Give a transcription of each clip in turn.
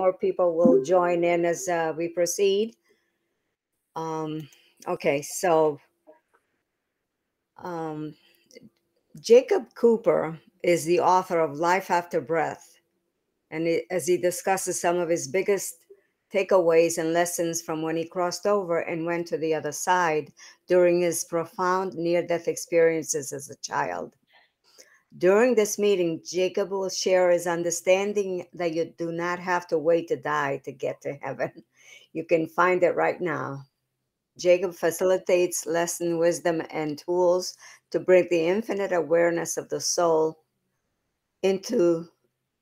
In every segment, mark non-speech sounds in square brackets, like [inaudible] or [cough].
more people will join in as uh, we proceed. Um, okay, so um, Jacob Cooper is the author of Life After Breath. And it, as he discusses some of his biggest takeaways and lessons from when he crossed over and went to the other side during his profound near death experiences as a child. During this meeting, Jacob will share his understanding that you do not have to wait to die to get to heaven. [laughs] You can find it right now. Jacob facilitates lesson wisdom and tools to bring the infinite awareness of the soul into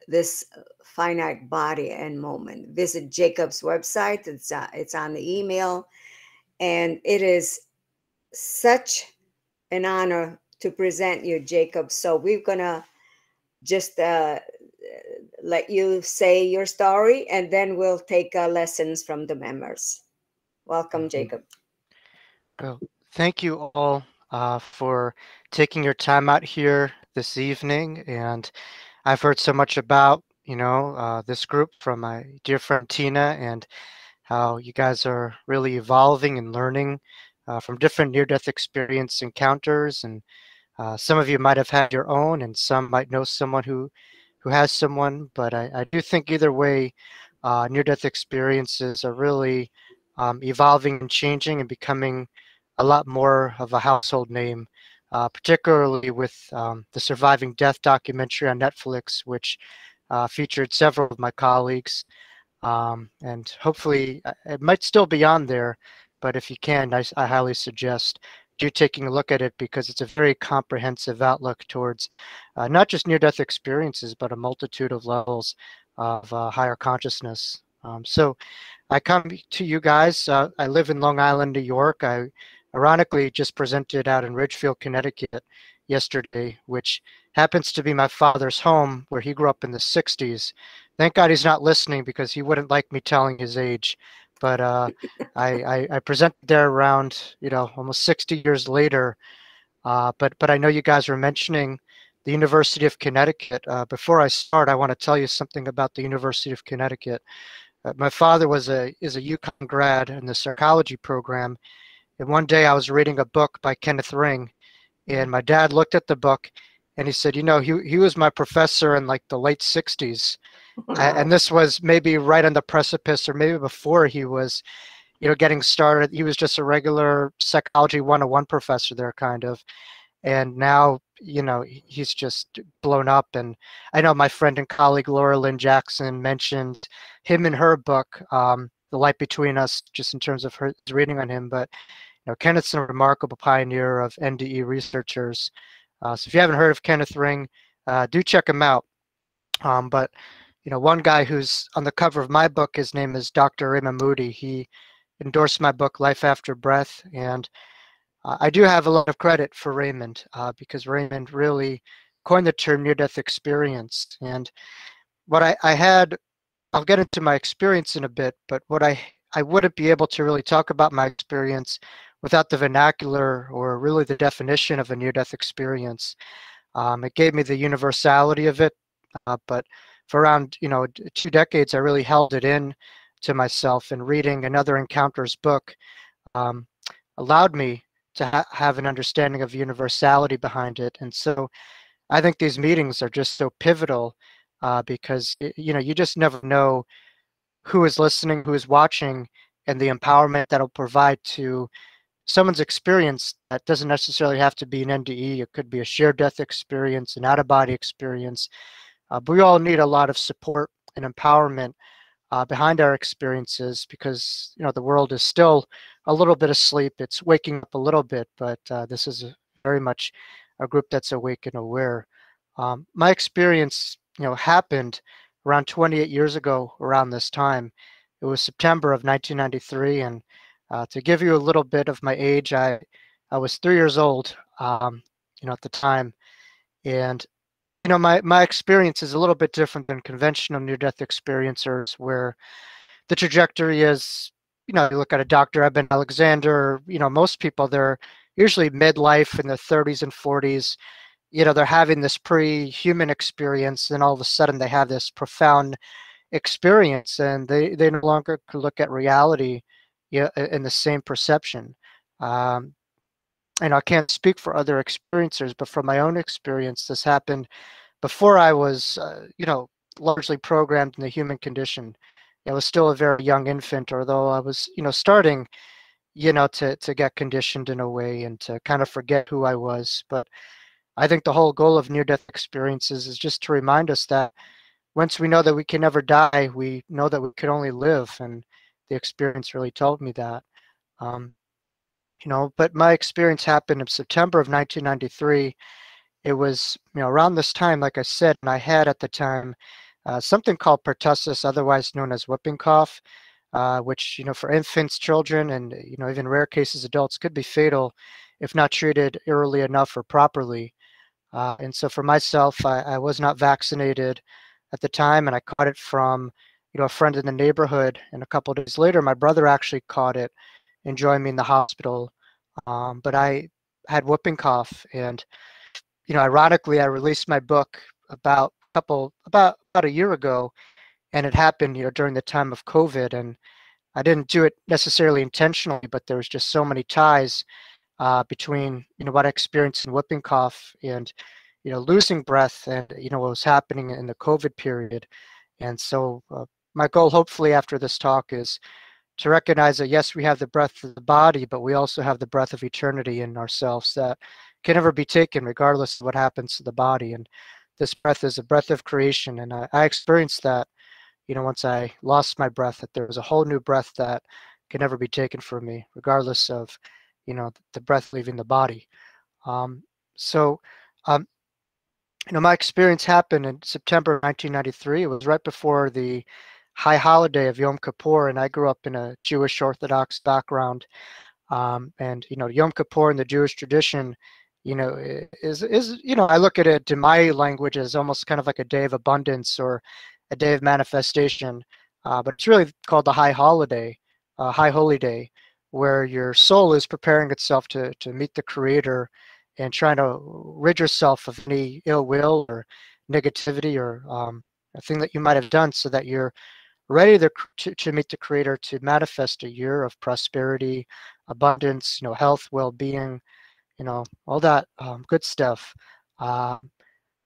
this finite body and moment. Visit Jacob's website. It's uh, it's on the email, and it is such an honor to present you, Jacob. So we're gonna just uh, let you say your story, and then we'll take uh, lessons from the members. Welcome. Jacob. Well, thank you all uh, for taking your time out here this evening. And I've heard so much about, you know, uh, this group from my dear friend Tina and how you guys are really evolving and learning uh, from different near-death experience encounters. And uh, some of you might have had your own and some might know someone who, who has someone. But I, I do think either way, uh, near-death experiences are really um, evolving and changing and becoming a lot more of a household name, uh, particularly with um, the Surviving Death documentary on Netflix, which uh, featured several of my colleagues. Um, and hopefully, uh, it might still be on there, but if you can, I, I highly suggest do taking a look at it because it's a very comprehensive outlook towards uh, not just near-death experiences, but a multitude of levels of uh, higher consciousness. Um, so I come to you guys. Uh, I live in Long Island, New York. I ironically just presented out in Ridgefield, Connecticut yesterday, which happens to be my father's home where he grew up in the 60s. Thank God he's not listening because he wouldn't like me telling his age. But uh, [laughs] I, I, I, presented there around, you know, almost 60 years later. Uh, but, but I know you guys were mentioning the University of Connecticut. Uh, before I start, I want to tell you something about the University of Connecticut. Uh, my father was a is a UConn grad in the psychology program, and one day I was reading a book by Kenneth Ring, and my dad looked at the book and he said, you know, he, he was my professor in like the late 60s. [laughs] and this was maybe right on the precipice or maybe before he was, you know, getting started. He was just a regular psychology 101 professor there, kind of. And now, you know, he's just blown up. And I know my friend and colleague Laura Lynne Jackson mentioned him in her book, um, The Light Between Us, just in terms of her reading on him. But You know, Kenneth's a remarkable pioneer of NDE researchers. Uh, so if you haven't heard of Kenneth Ring, uh, do check him out. Um, but you know, one guy who's on the cover of my book, his name is Dr. Raymond Moody. He endorsed my book, Life After Breath, and uh, I do have a lot of credit for Raymond uh, because Raymond really coined the term near-death experience. And what I, I had, I'll get into my experience in a bit, but what I I wouldn't be able to really talk about my experience without the vernacular or really the definition of a near-death experience. Um, it gave me the universality of it, uh, but for around you know two decades, I really held it in to myself. And reading another encounters book um, allowed me to ha have an understanding of universality behind it. And so, I think these meetings are just so pivotal uh, because you know you just never know who is listening, who is watching, and the empowerment that'll provide to someone's experience that doesn't necessarily have to be an NDE. It could be a shared death experience, an out of body experience. Uh, but we all need a lot of support and empowerment uh, behind our experiences because you know the world is still a little bit asleep. It's waking up a little bit, but uh, this is very much a group that's awake and aware. Um, my experience, you know, happened around 28 years ago around this time. It was September of 1993, and uh, to give you a little bit of my age, I I was three years old, um, you know, at the time, and you know, my my experience is a little bit different than conventional near-death experiencers, where the trajectory is, you know, you look at a Dr. Eben Alexander, you know, most people they're usually midlife in their 30s and 40s. You know, they're having this pre-human experience, and all of a sudden they have this profound experience, and they they no longer could look at reality yeah, in the same perception. Um, and I can't speak for other experiencers, but from my own experience, this happened before I was, uh, you know, largely programmed in the human condition. I was still a very young infant, although I was, you know, starting, you know, to to get conditioned in a way and to kind of forget who I was. But I think the whole goal of near-death experiences is just to remind us that once we know that we can never die, we know that we can only live, and the experience really told me that. Um, you know, but my experience happened in September of 1993. It was, you know, around this time, like I said, and I had at the time uh, something called pertussis, otherwise known as whooping cough, uh, which, you know, for infants, children, and, you know, even rare cases, adults could be fatal if not treated early enough or properly. Uh, and so for myself, I, I was not vaccinated at the time, and I caught it from, you know, a friend in the neighborhood. And a couple days later, my brother actually caught it and joined me in the hospital. Um, but I had whooping cough, and you know, ironically, I released my book about a couple about about a year ago, and it happened, you know, during the time of COVID, and I didn't do it necessarily intentionally, but there was just so many ties uh, between you know what I experienced in whooping cough and you know losing breath and you know what was happening in the COVID period, and so uh, my goal, hopefully, after this talk is to recognize that yes, we have the breath of the body, but we also have the breath of eternity in ourselves that can never be taken, regardless of what happens to the body. And this breath is a breath of creation, and I, I experienced that. You know, once I lost my breath, that there was a whole new breath that can never be taken from me, regardless of, you know, the breath leaving the body. Um, so, um, you know, my experience happened in September 1993. It was right before the high holiday of Yom Kippur, and I grew up in a Jewish Orthodox background. Um, and you know, Yom Kippur in the Jewish tradition, you know, is is you know, I look at it in my language as almost kind of like a day of abundance or a day of manifestation. Uh, but it's really called the High Holiday, uh, High Holy Day, where your soul is preparing itself to to meet the Creator and trying to rid yourself of any ill will or negativity or um, a thing that you might have done, so that you're ready to, to, meet the creator to manifest a year of prosperity abundance you know health well-being you know all that um, good stuff. Uh,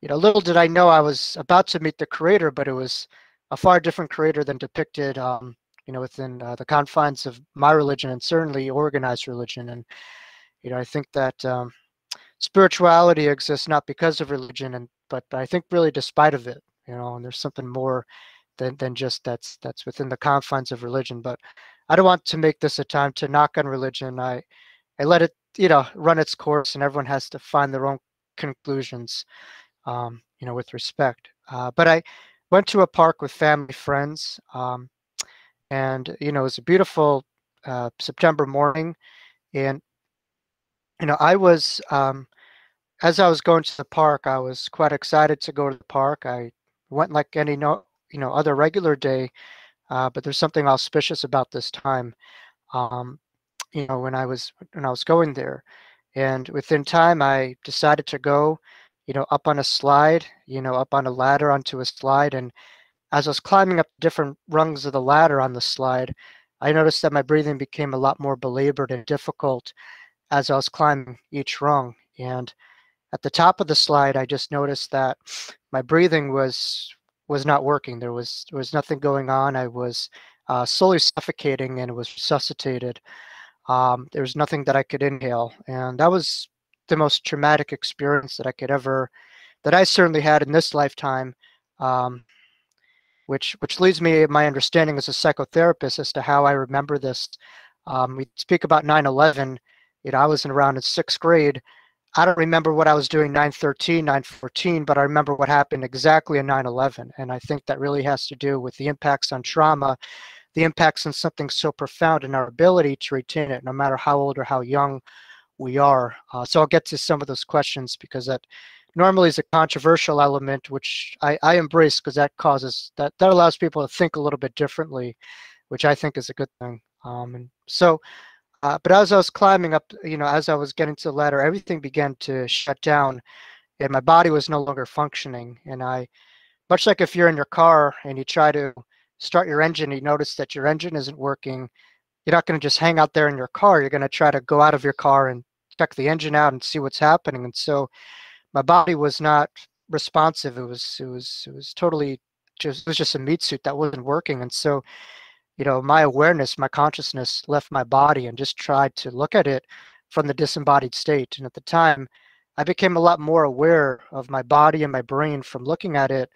you know little did i know i was about to meet the creator but it was a far different creator than depicted um, you know within uh, the confines of my religion and certainly organized religion. And you know i think that um, spirituality exists not because of religion and but i think really despite of it you know and there's something more than, than just that's that's within the confines of religion. But I don't want to make this a time to knock on religion. I I let it you know run its course, and everyone has to find their own conclusions, um, you know, with respect. Uh, but I went to a park with family friends, um, and you know it was a beautiful uh, September morning, and you know I was. Um, as I was going to the park, I was quite excited to go to the park. I went like any no you know other regular day, uh, but there's something auspicious about this time. Um, you know, when I was when I was going there, and within time, I decided to go, you know, up on a slide, you know, up on a ladder onto a slide, and as I was climbing up different rungs of the ladder on the slide, I noticed that my breathing became a lot more belabored and difficult as I was climbing each rung. And at the top of the slide, I just noticed that my breathing was was not working. There was there was nothing going on. I was uh, slowly suffocating and it was resuscitated. Um, there was nothing that I could inhale, and that was the most traumatic experience that I could ever, that I certainly had in this lifetime. Um, which which leads me my understanding as a psychotherapist as to how I remember this. Um, we speak about 9/11. You know, I was around in sixth grade, I don't remember what I was doing 913, 914, but I remember what happened exactly in 911. And I think that really has to do with the impacts on trauma, the impacts on something so profound in our ability to retain it, no matter how old or how young we are. Uh, so I'll get to some of those questions because that normally is a controversial element, which I, I embrace because that causes, that, that allows people to think a little bit differently, which I think is a good thing. Um, and so uh, but as I was climbing up, you know, as I was getting to the ladder, everything began to shut down and my body was no longer functioning. And I, much like if you're in your car and you try to start your engine, you notice that your engine isn't working, you're not going to just hang out there in your car. You're going to try to go out of your car and check the engine out and see what's happening. And so my body was not responsive. It was it was it was totally just it was just a meat suit that wasn't working. And so, you know, my awareness, my consciousness left my body and just tried to look at it from the disembodied state. And at the time, I became a lot more aware of my body and my brain from looking at it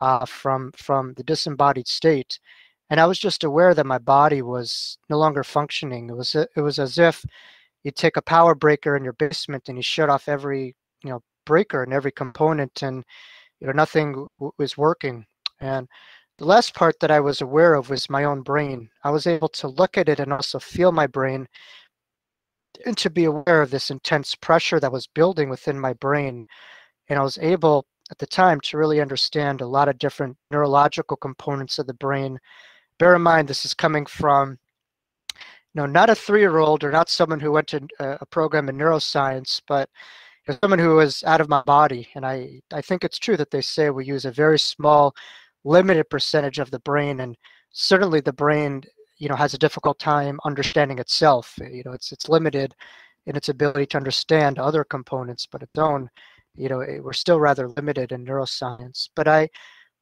uh, from from the disembodied state and I was just aware that my body was no longer functioning. It was it was as if you take a power breaker in your basement and you shut off every you know breaker and every component, and you know nothing was working. And the last part that I was aware of was my own brain. I was able to look at it and also feel my brain, and to be aware of this intense pressure that was building within my brain. And I was able at the time to really understand a lot of different neurological components of the brain bear in mind this is coming from you know not a three-year-old or not someone who went to uh, a program in neuroscience but someone who was out of my body and i i think it's true that they say we use a very small limited percentage of the brain and certainly the brain you know has a difficult time understanding itself. You know it's it's limited in its ability to understand other components but its own you know eh, we're still rather limited in neuroscience. But i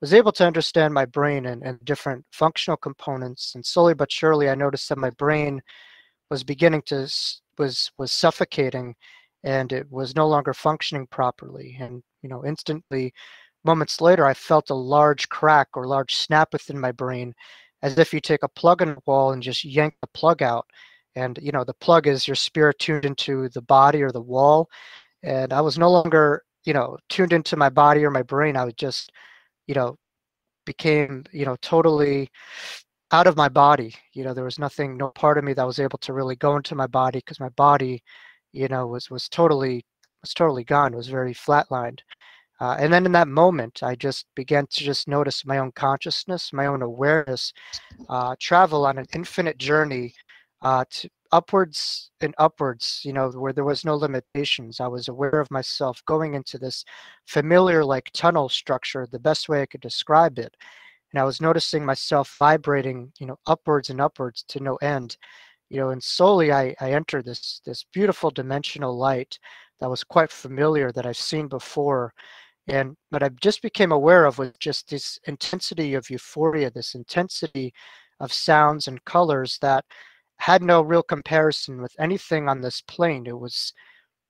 was able to understand my brain and, and different functional components and slowly but surely i noticed that my brain was beginning to was was suffocating and it was no longer functioning properly. And you know instantly moments later i felt a large crack or large snap within my brain as if you take a plug in the wall and just yank the plug out and you know the plug is your spirit tuned into the body or the wall and i was no longer you know tuned into my body or my brain i was just you know, became, you know, totally out of my body. You know, there was nothing, no part of me that was able to really go into my body because my body, you know, was was totally was totally gone. Was very flatlined. Uh, and then in that moment, I just began to just notice my own consciousness, my own awareness, uh, travel on an infinite journey uh, to, upwards and upwards, you know, where there was no limitations. I was aware of myself going into this familiar like tunnel structure, the best way I could describe it. And I was noticing myself vibrating, you know, upwards and upwards to no end. You know, and slowly I, I entered this this beautiful dimensional light that was quite familiar that I've seen before. And what I just became aware of was just this intensity of euphoria, this intensity of sounds and colors that had no real comparison with anything on this plane. It was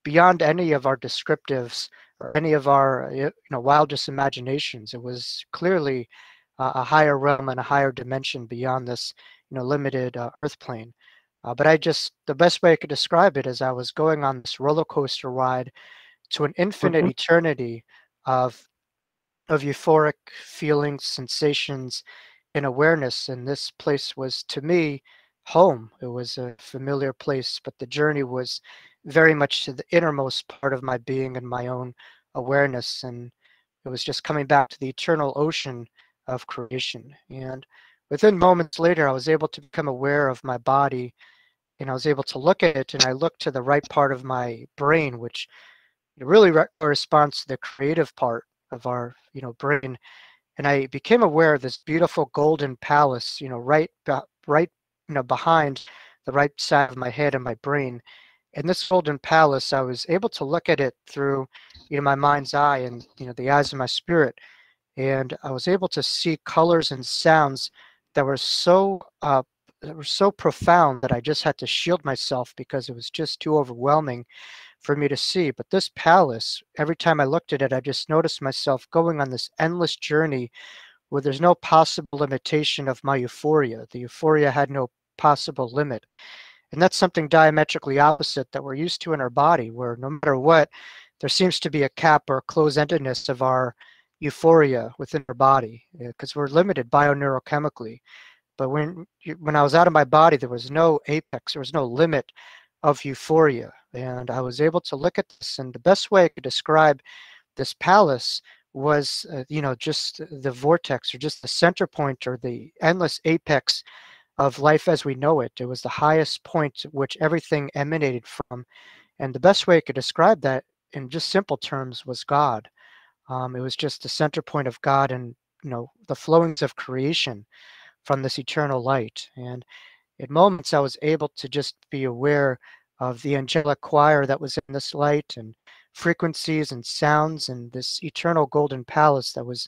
beyond any of our descriptives or any of our you know wildest imaginations. It was clearly uh, a higher realm and a higher dimension beyond this you know limited uh, Earth plane. Uh, but I just the best way I could describe it is I was going on this roller coaster ride to an infinite mm-hmm. eternity of of euphoric feelings, sensations, and awareness. And this place was to me home. It was a familiar place, but the journey was very much to the innermost part of my being and my own awareness. And it was just coming back to the eternal ocean of creation. And within moments later, I was able to become aware of my body and I was able to look at it and I looked to the right part of my brain, which really re- corresponds to the creative part of our, you know, brain. And I became aware of this beautiful golden palace, you know, right, right you know, behind the right side of my head and my brain. In this golden palace, I was able to look at it through, you know, my mind's eye and you know the eyes of my spirit, and I was able to see colors and sounds that were so uh, that were so profound that I just had to shield myself because it was just too overwhelming for me to see. But this palace, every time I looked at it, I just noticed myself going on this endless journey where there's no possible limitation of my euphoria. The euphoria had no possible limit. And that's something diametrically opposite that we're used to in our body, where no matter what, there seems to be a cap or close endedness of our euphoria within our body eh, because we're limited bioneurochemically. But when when I was out of my body, there was no apex, there was no limit of euphoria, and I was able to look at this. And the best way I could describe this palace was, uh, you know, just the vortex or just the center point or the endless apex of life as we know it. It was the highest point which everything emanated from. And the best way I could describe that in just simple terms was God. Um, it was just the center point of God and you know the flowings of creation. from this eternal light. And in moments, I was able to just be aware of the angelic choir that was in this light and frequencies and sounds and this eternal golden palace that was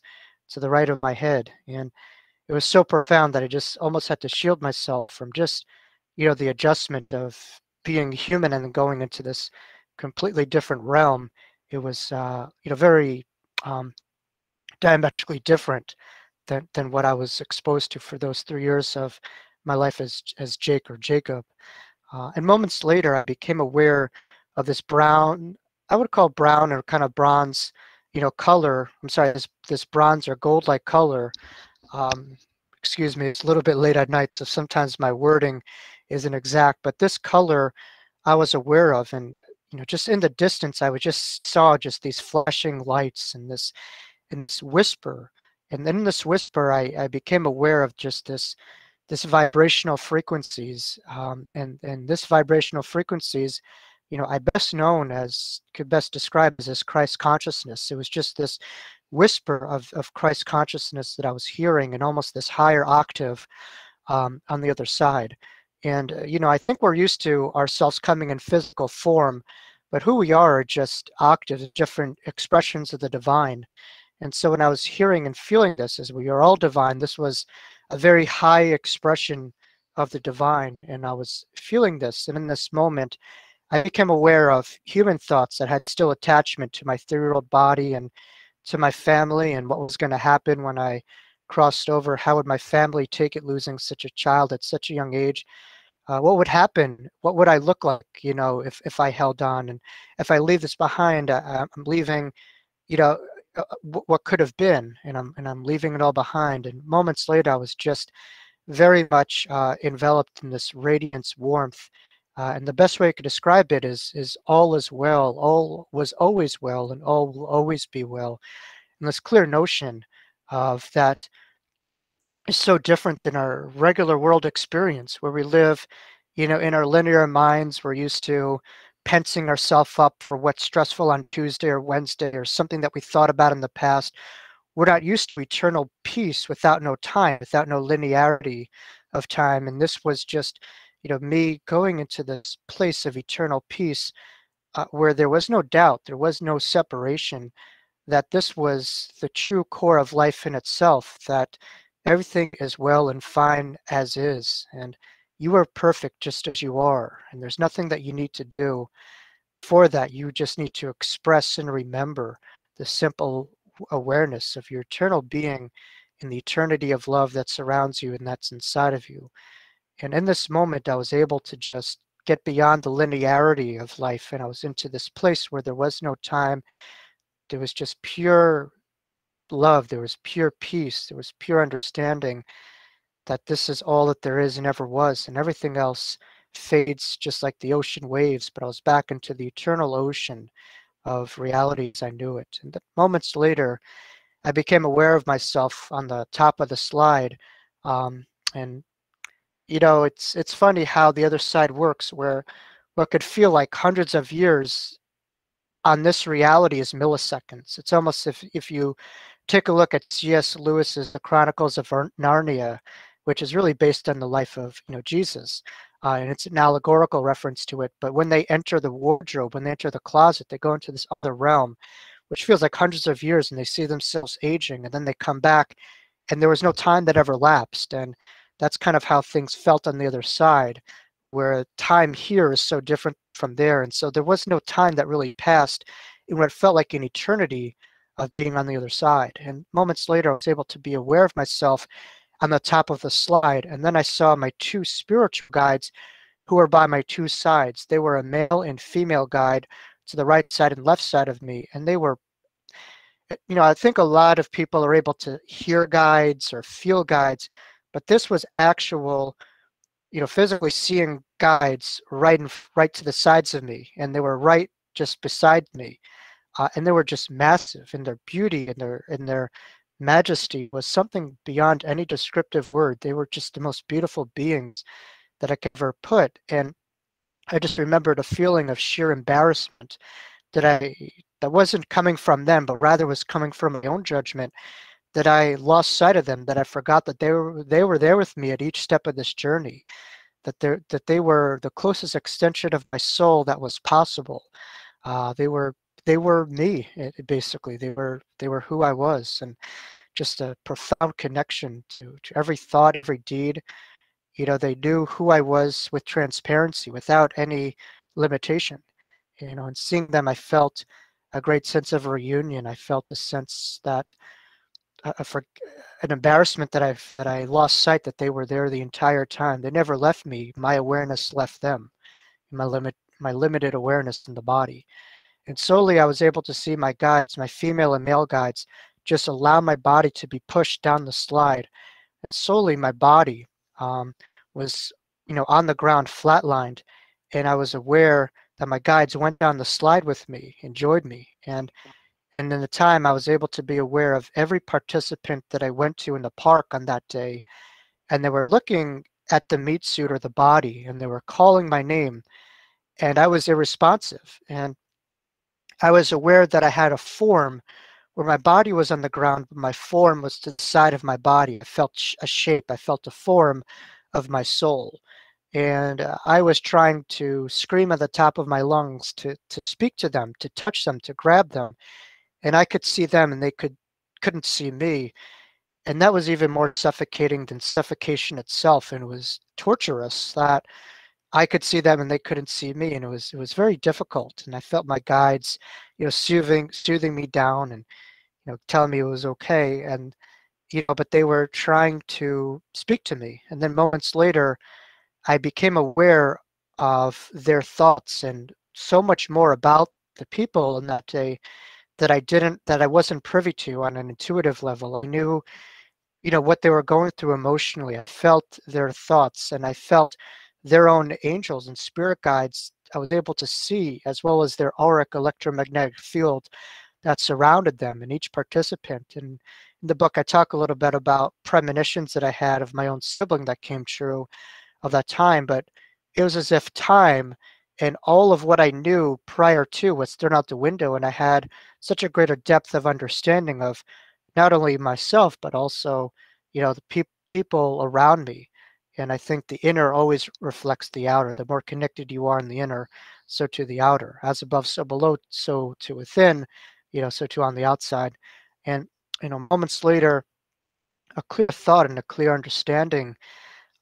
to the right of my head. And it was so profound that I just almost had to shield myself from just, you know, the adjustment of being human and going into this completely different realm. It was, uh, you know, very um, diametrically different than, than what I was exposed to for those three years of my life as, as Jake or Jacob. Uh, and moments later, I became aware of this brown, I would call brown or kind of bronze, you know, color. I'm sorry, this, this bronze or gold-like color. Um, excuse me, it's a little bit late at night, so sometimes my wording isn't exact, but this color I was aware of. And, you know, just in the distance, I would just saw just these flashing lights and this, and this whisper. And then in this whisper, I, I became aware of just this this vibrational frequencies um, and and this vibrational frequencies you know i best known as could best describe as this christ consciousness. It was just this whisper of, of christ consciousness that i was hearing in almost this higher octave um, on the other side. And uh, you know i think we're used to ourselves coming in physical form but who we are are just octaves different expressions of the divine. And so when i was hearing and feeling this as we are all divine this was a very high expression of the divine. And I was feeling this. And in this moment, I became aware of human thoughts that had still attachment to my three year old body and to my family and what was going to happen when I crossed over. How would my family take it losing such a child at such a young age? Uh, what would happen? What would I look like, you know, if, if I held on? And if I leave this behind, I, I'm leaving, you know, uh, what could have been, and I'm and I'm leaving it all behind. And moments later, I was just very much uh, enveloped in this radiance, warmth, uh, and the best way I could describe it is is all is well, all was always well, and all will always be well. And this clear notion of that is so different than our regular world experience, where we live, you know, in our linear minds. We're used to pensing ourselves up for what's stressful on Tuesday or Wednesday or something that we thought about in the past. We're not used to eternal peace without no time, without no linearity of time. And this was just, you know, me going into this place of eternal peace uh, where there was no doubt, there was no separation, that this was the true core of life in itself, that everything is well and fine as is. And you are perfect just as you are, and there's nothing that you need to do for that. You just need to express and remember the simple awareness of your eternal being in the eternity of love that surrounds you and that's inside of you. And in this moment, I was able to just get beyond the linearity of life, and I was into this place where there was no time. There was just pure love, there was pure peace, there was pure understanding that this is all that there is and ever was, and everything else fades just like the ocean waves. But I was back into the eternal ocean of reality as I knew it. And moments later, I became aware of myself on the top of the slide. Um, and you know, it's it's funny how the other side works, where what could feel like hundreds of years on this reality is milliseconds. It's almost if if you take a look at C.S. Lewis's The Chronicles of Narnia, which is really based on the life of you know Jesus. Uh, and it's an allegorical reference to it. But when they enter the wardrobe, when they enter the closet, they go into this other realm, which feels like hundreds of years, and they see themselves aging, and then they come back, and there was no time that ever lapsed, and that's kind of how things felt on the other side, where time here is so different from there, and so there was no time that really passed in what felt like an eternity of being on the other side. And moments later, I was able to be aware of myself on the top of the slide. And then I saw my two spiritual guides who were by my two sides. They were a male and female guide to the right side and left side of me. And they were, eh, you know, I think a lot of people are able to hear guides or feel guides, but this was actual, you know, physically seeing guides right in, right to the sides of me. And they were right just beside me. Uh, and they were just massive in their beauty and their in their majesty was something beyond any descriptive word. They were just the most beautiful beings that I could ever put. And I just remembered a feeling of sheer embarrassment that I that wasn't coming from them, but rather was coming from my own judgment that I lost sight of them, that I forgot that they were they were there with me at each step of this journey, that they that they were the closest extension of my soul that was possible. Uh, they were they were me eh, basically. They were they were who I was, and just a profound connection to to every thought, every deed. You know, they knew who I was with transparency, without any limitation. You know, and seeing them, I felt a great sense of reunion. I felt the sense that uh, for an embarrassment that I've that I lost sight that they were there the entire time. They never left me. My awareness left them. My limit, my limited awareness in the body, and slowly I was able to see my guides, my female and male guides, just allow my body to be pushed down the slide. And slowly my body um, was, you know, on the ground, flatlined, and I was aware that my guides went down the slide with me, enjoyed me, and and in the time I was able to be aware of every participant that I went to in the park on that day, and they were looking at the meat suit or the body, and they were calling my name, and I was irresponsive, and I was aware that I had a form where my body was on the ground, but my form was to the side of my body. I felt a shape, I felt a form of my soul. And uh, I was trying to scream at the top of my lungs to to speak to them, to touch them, to grab them, and I could see them, and they could couldn't see me, and that was even more suffocating than suffocation itself, and it was torturous that I could see them and they couldn't see me, and it was it was very difficult, and I felt my guides, you know, soothing soothing me down and you know telling me it was okay, and you know, but they were trying to speak to me, and then moments later I became aware of their thoughts and so much more about the people in that day that I didn't that I wasn't privy to on an intuitive level. I knew, you know, what they were going through emotionally. I felt their thoughts and I felt their own angels and spirit guides I was able to see as well as their auric electromagnetic field that surrounded them and each participant. And in the book I talk a little bit about premonitions that I had of my own sibling that came true of that time, but it was as if time and all of what I knew prior to was thrown out the window, and I had such a greater depth of understanding of not only myself but also, you know, the pe- people around me. And I think the inner always reflects the outer. The more connected you are in the inner, so to the outer. As above, so below, so to within, you know, so to on the outside. And you know, moments later, a clear thought and a clear understanding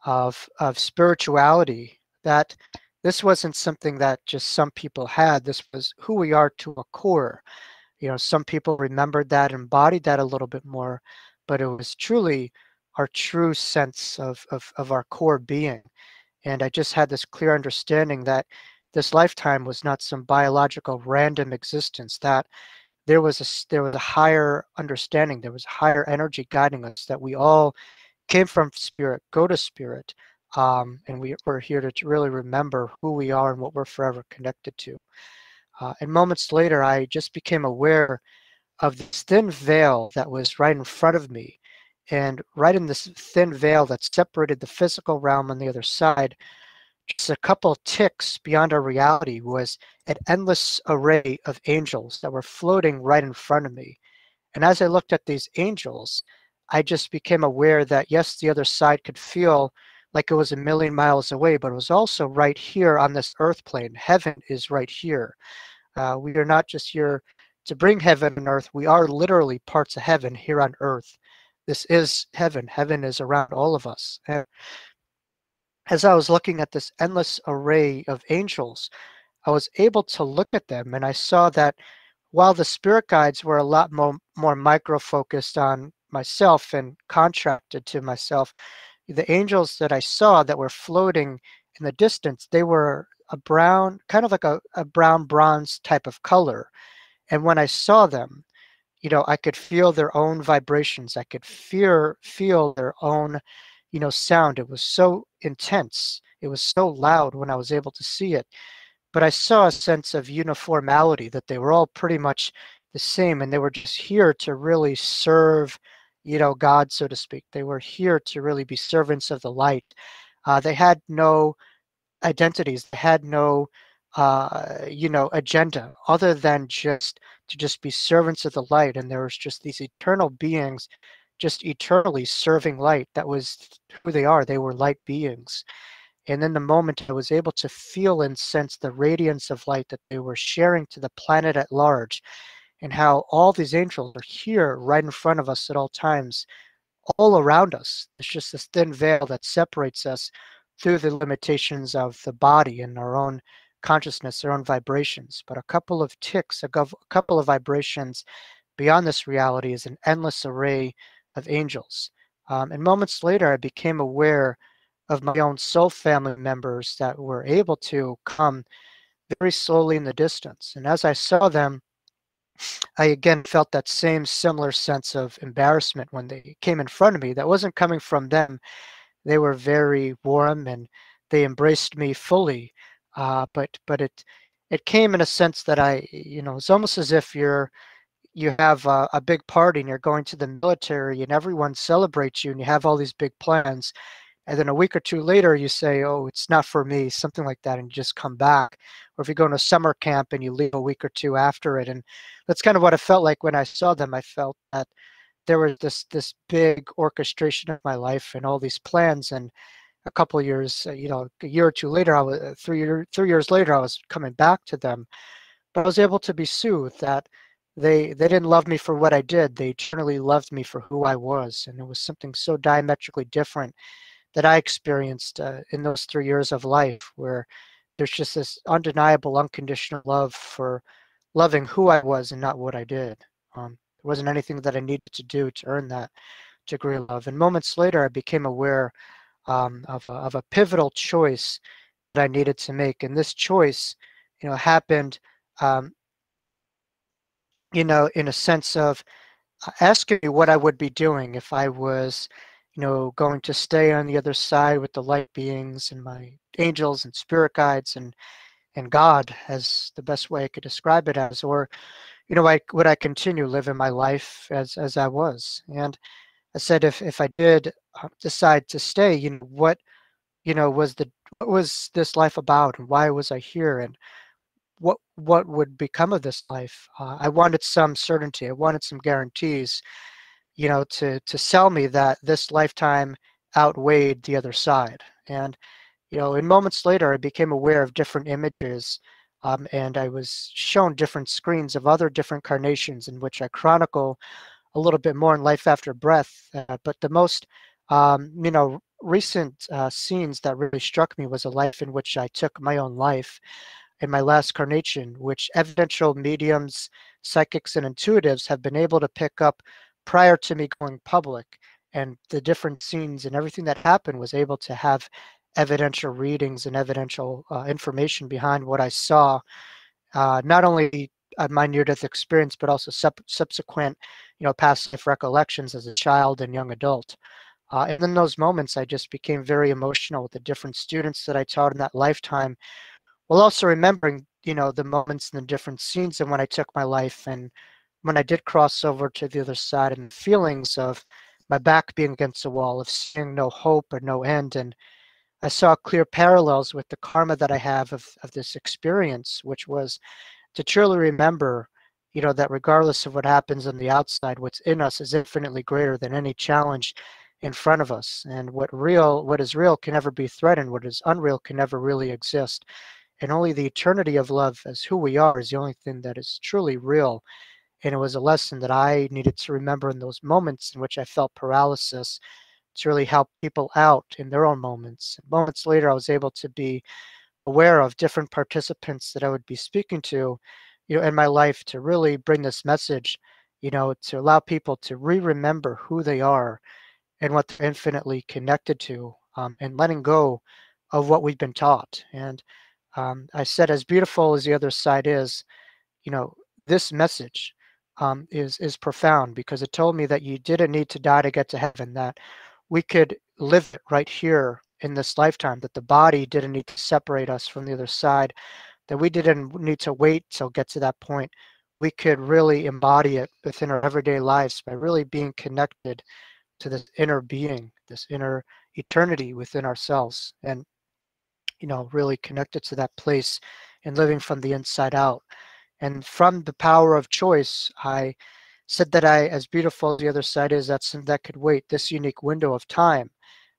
of of spirituality that this wasn't something that just some people had this was who we are to a core you know some people remembered that embodied that a little bit more but it was truly our true sense of, of, of our core being and i just had this clear understanding that this lifetime was not some biological random existence that there was a there was a higher understanding there was higher energy guiding us that we all came from spirit, go to spirit. Um, and we, we're here to really remember who we are and what we're forever connected to. Uh, and moments later, I just became aware of this thin veil that was right in front of me. And right in this thin veil that separated the physical realm on the other side, just a couple ticks beyond our reality was an endless array of angels that were floating right in front of me. And as I looked at these angels, I just became aware that yes, the other side could feel like it was a million miles away, but it was also right here on this earth plane. Heaven is right here. Uh, we are not just here to bring heaven and earth. We are literally parts of heaven here on earth. This is heaven. Heaven is around all of us. And as I was looking at this endless array of angels, I was able to look at them and I saw that while the spirit guides were a lot more, more micro focused on myself and contracted to myself. The angels that I saw that were floating in the distance, they were a brown, kind of like a, a brown bronze type of color. And when I saw them, you know, I could feel their own vibrations. I could fear, feel their own, you know, sound. It was so intense. It was so loud when I was able to see it. But I saw a sense of uniformity that they were all pretty much the same and they were just here to really serve you know, God, so to speak. They were here to really be servants of the light. Uh, they had no identities. They had no, uh, you know, agenda other than just to just be servants of the light. And there was just these eternal beings just eternally serving light. That was who they are. They were light beings. And in the moment, I was able to feel and sense the radiance of light that they were sharing to the planet at large, and how all these angels are here right in front of us at all times, all around us. It's just this thin veil that separates us through the limitations of the body and our own consciousness, their own vibrations. But a couple of ticks, a, couple of vibrations beyond this reality is an endless array of angels. Um, and moments later, I became aware of my own soul family members that were able to come very slowly in the distance. And as I saw them, I again felt that same similar sense of embarrassment when they came in front of me. That wasn't coming from them. They were very warm and they embraced me fully. Uh, but but it it came in a sense that I you know it's almost as if you're you have a, a big party and you're going to the military and everyone celebrates you and you have all these big plans. And then a week or two later you say oh it's not for me something like that and you just come back. Or if you go to summer camp and you leave a week or two after it. And that's kind of what it felt like when i saw them. I felt that there was this this big orchestration of my life and all these plans. And a couple years uh, you know a year or two later i was uh, three year, three years later i was coming back to them but i was able to be soothed that they they didn't love me for what i did they eternally loved me for who i was and it was something so diametrically different that I experienced uh, in those three years of life, where there's just this undeniable, unconditional love for loving who I was and not what I did. Um, there wasn't anything that I needed to do to earn that degree of love. And moments later, I became aware um, of, a, of a pivotal choice that I needed to make. And this choice, you know, happened, um, you know, in a sense of uh, asking me what I would be doing if I was you know, going to stay on the other side with the light beings and my angels and spirit guides and and God as the best way I could describe it as, or you know, I would I continue living my life as as I was. And I said if if I did uh, decide to stay, you know, what you know was the what was this life about and why was I here and what what would become of this life? Uh, I wanted some certainty. I wanted some guarantees you know, to to sell me that this lifetime outweighed the other side. And you know, in moments later, I became aware of different images, um, and I was shown different screens of other different carnations in which I chronicle a little bit more in Life After Breath. Uh, but the most, um, you know, recent uh, scenes that really struck me was a life in which I took my own life in my last carnation, which evidential mediums, psychics, and intuitives have been able to pick up prior to me going public and the different scenes and everything that happened was able to have evidential readings and evidential uh, information behind what I saw, uh, not only at my near-death experience, but also sub- subsequent, you know, past life recollections as a child and young adult. Uh, and in those moments, I just became very emotional with the different students that I taught in that lifetime, while also remembering, you know, the moments and the different scenes and when I took my life and when I did cross over to the other side and the feelings of my back being against the wall, of seeing no hope or no end. And I saw clear parallels with the karma that I have of, of this experience, which was to truly remember, you know, that regardless of what happens on the outside, what's in us is infinitely greater than any challenge in front of us. And what real, what is real can never be threatened. What is unreal can never really exist. And only the eternity of love as who we are is the only thing that is truly real and it was a lesson that I needed to remember in those moments in which I felt paralysis to really help people out in their own moments. Moments later, I was able to be aware of different participants that I would be speaking to, you know, in my life to really bring this message, you know, to allow people to re-remember who they are and what they're infinitely connected to, um, and letting go of what we've been taught. And um, I said, as beautiful as the other side is, you know, this message um, is is profound because it told me that you didn't need to die to get to heaven. That we could live right here in this lifetime. That the body didn't need to separate us from the other side. That we didn't need to wait till get to that point. We could really embody it within our everyday lives by really being connected to this inner being, this inner eternity within ourselves, and you know, really connected to that place and living from the inside out. And from the power of choice, I said that I, as beautiful as the other side is, that's that could wait. This unique window of time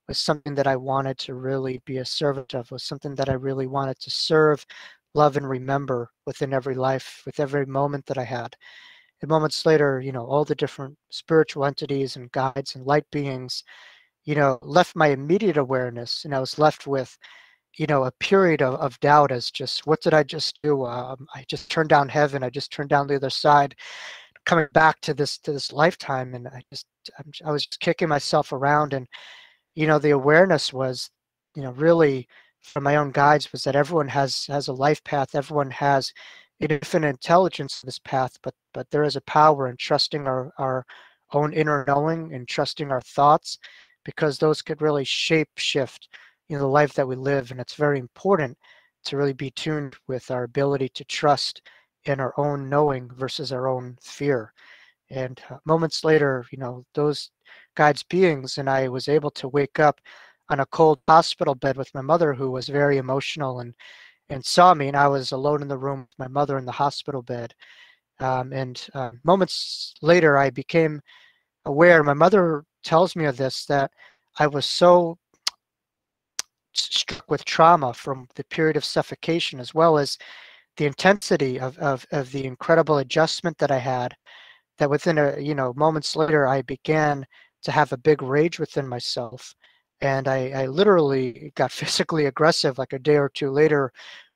was something that I wanted to really be a servant of, was something that I really wanted to serve, love, and remember within every life, with every moment that I had. And moments later, you know, all the different spiritual entities and guides and light beings, you know, left my immediate awareness, and I was left with, you know, a period of, of doubt as just what did I just do? Um, I just turned down heaven. I just turned down the other side coming back to this to this lifetime and i just i was just kicking myself around and you know the awareness was you know really from my own guides was that everyone has has a life path everyone has infinite intelligence in this path but but there is a power in trusting our our own inner knowing and trusting our thoughts because those could really shape shift you know the life that we live and it's very important to really be tuned with our ability to trust in our own knowing versus our own fear. And uh, moments later, you know, those guides beings and I was able to wake up on a cold hospital bed with my mother who was very emotional and and saw me and I was alone in the room with my mother in the hospital bed. Um, and uh, moments later, I became aware. My mother tells me of this that I was so struck with trauma from the period of suffocation as well as the intensity of, of, of the incredible adjustment that I had, that within a, you know, moments later, I began to have a big rage within myself. And I, I literally got [laughs] physically aggressive like a day or two later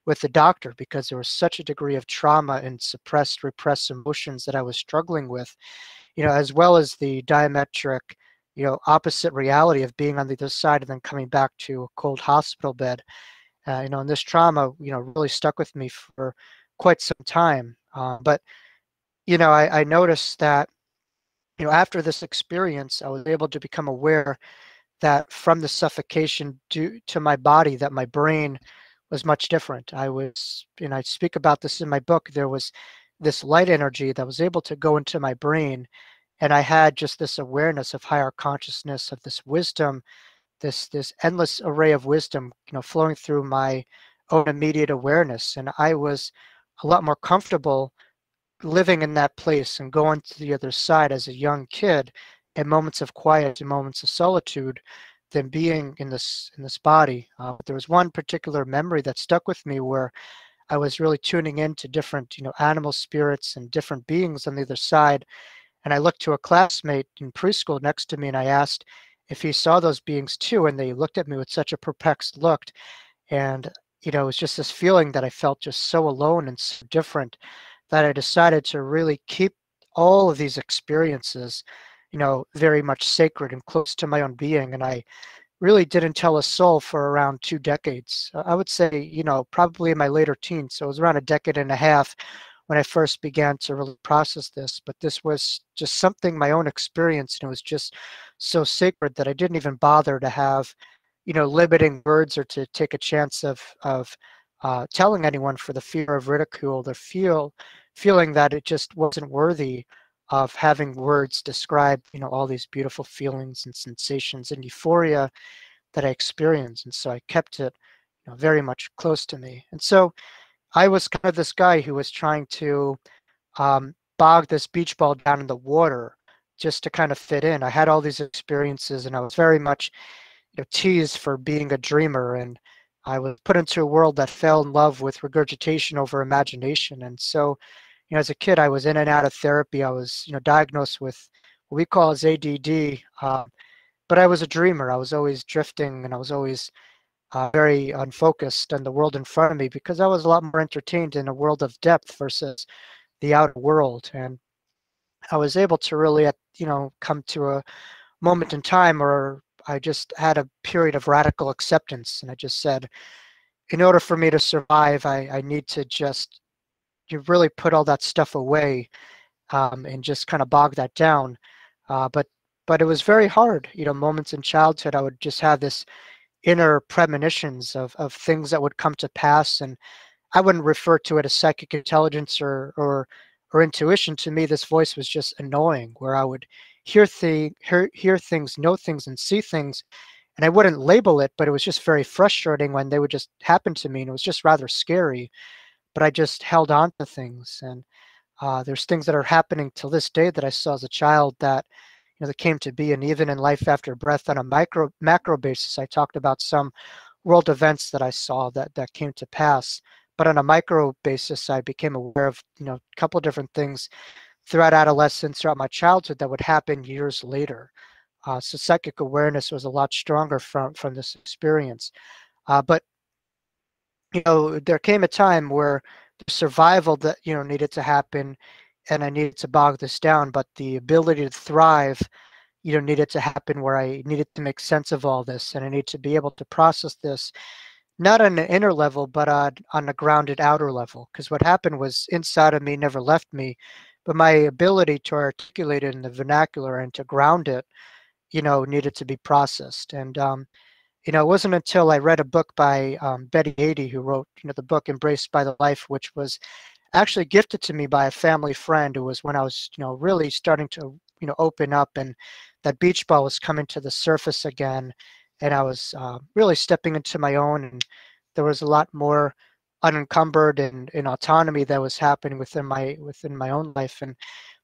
with the doctor because there was such a degree of trauma and suppressed, repressed emotions that I was struggling with, you know, as well as the diametric, you know, opposite reality of being on the other side and then coming back to a cold hospital bed uh, you know, and this trauma, you know, really stuck with me for quite some time. Uh, but, you know, I, I noticed that, you know, after this experience, I was able to become aware that from the suffocation due to my body, that my brain was much different. I was, and I speak about this in my book, there was this light energy that was able to go into my brain. And I had just this awareness of higher consciousness, of this wisdom this this endless array of wisdom you know flowing through my own immediate awareness and i was a lot more comfortable living in that place and going to the other side as a young kid in moments of quiet and moments of solitude than being in this in this body uh, there was one particular memory that stuck with me where i was really tuning into different you know animal spirits and different beings on the other side and i looked to a classmate in preschool next to me and i asked if he saw those beings too and they looked at me with such a perplexed look and you know it was just this feeling that i felt just so alone and so different that i decided to really keep all of these experiences you know very much sacred and close to my own being and i really didn't tell a soul for around two decades i would say you know probably in my later teens so it was around a decade and a half when I first began to really process this. But this was just something my own experience, and it was just so sacred that I didn't even bother to have, you know, limiting words or to take a chance of of uh, telling anyone for the fear of ridicule, the feel feeling that it just wasn't worthy of having words describe, you know, all these beautiful feelings and sensations and euphoria that I experienced. And so I kept it, you know, very much close to me. And so I was kind of this guy who was trying to um, bog this beach ball down in the water just to kind of fit in. I had all these experiences and I was very much you know, teased for being a dreamer and I was put into a world that fell in love with regurgitation over imagination. And so, you know, as a kid, I was in and out of therapy. I was, you know, diagnosed with what we call as ADD. Uh, but I was a dreamer. I was always drifting and I was always uh, very unfocused on the world in front of me because I was a lot more entertained in a world of depth versus the outer world. And I was able to really, you know, come to a moment in time where I just had a period of radical acceptance. And I just said, in order for me to survive, I, I need to just you really put all that stuff away um, and just kind of bog that down. Uh, but but it was very hard. You know, moments in childhood, I would just have this inner premonitions of, of things that would come to pass. And I wouldn't refer to it as psychic intelligence or, or, or intuition. To me, this voice was just annoying, where I would hear, the, hear, hear things, know things, and see things. And I wouldn't label it, but it was just very frustrating when they would just happen to me. And it was just rather scary. But I just held on to things. And Uh, there's things that are happening till this day that I saw as a child that you know that came to be, and even in life after breath on a micro macro basis, I talked about some world events that I saw that that came to pass. But on a micro basis, I became aware of you know a couple different things throughout adolescence, throughout my childhood that would happen years later. Uh, so psychic awareness was a lot stronger from from this experience. Uh, but you know, there came a time where the survival that you know needed to happen, and I needed to bog this down. But the ability to thrive, you know, needed to happen where I needed to make sense of all this, and I need to be able to process this, not on an inner level, but on on a grounded outer level. Because what happened was inside of me never left me, but my ability to articulate it in the vernacular and to ground it, you know, needed to be processed. And um, you know, it wasn't until I read a book by um, Betty Eadie, who wrote, you know, the book Embraced by the Light, which was actually gifted to me by a family friend. Who was when I was, you know, really starting to, you know, open up, and that beach ball was coming to the surface again, and I was uh, really stepping into my own, and there was a lot more unencumbered and, and autonomy that was happening within my within my own life. And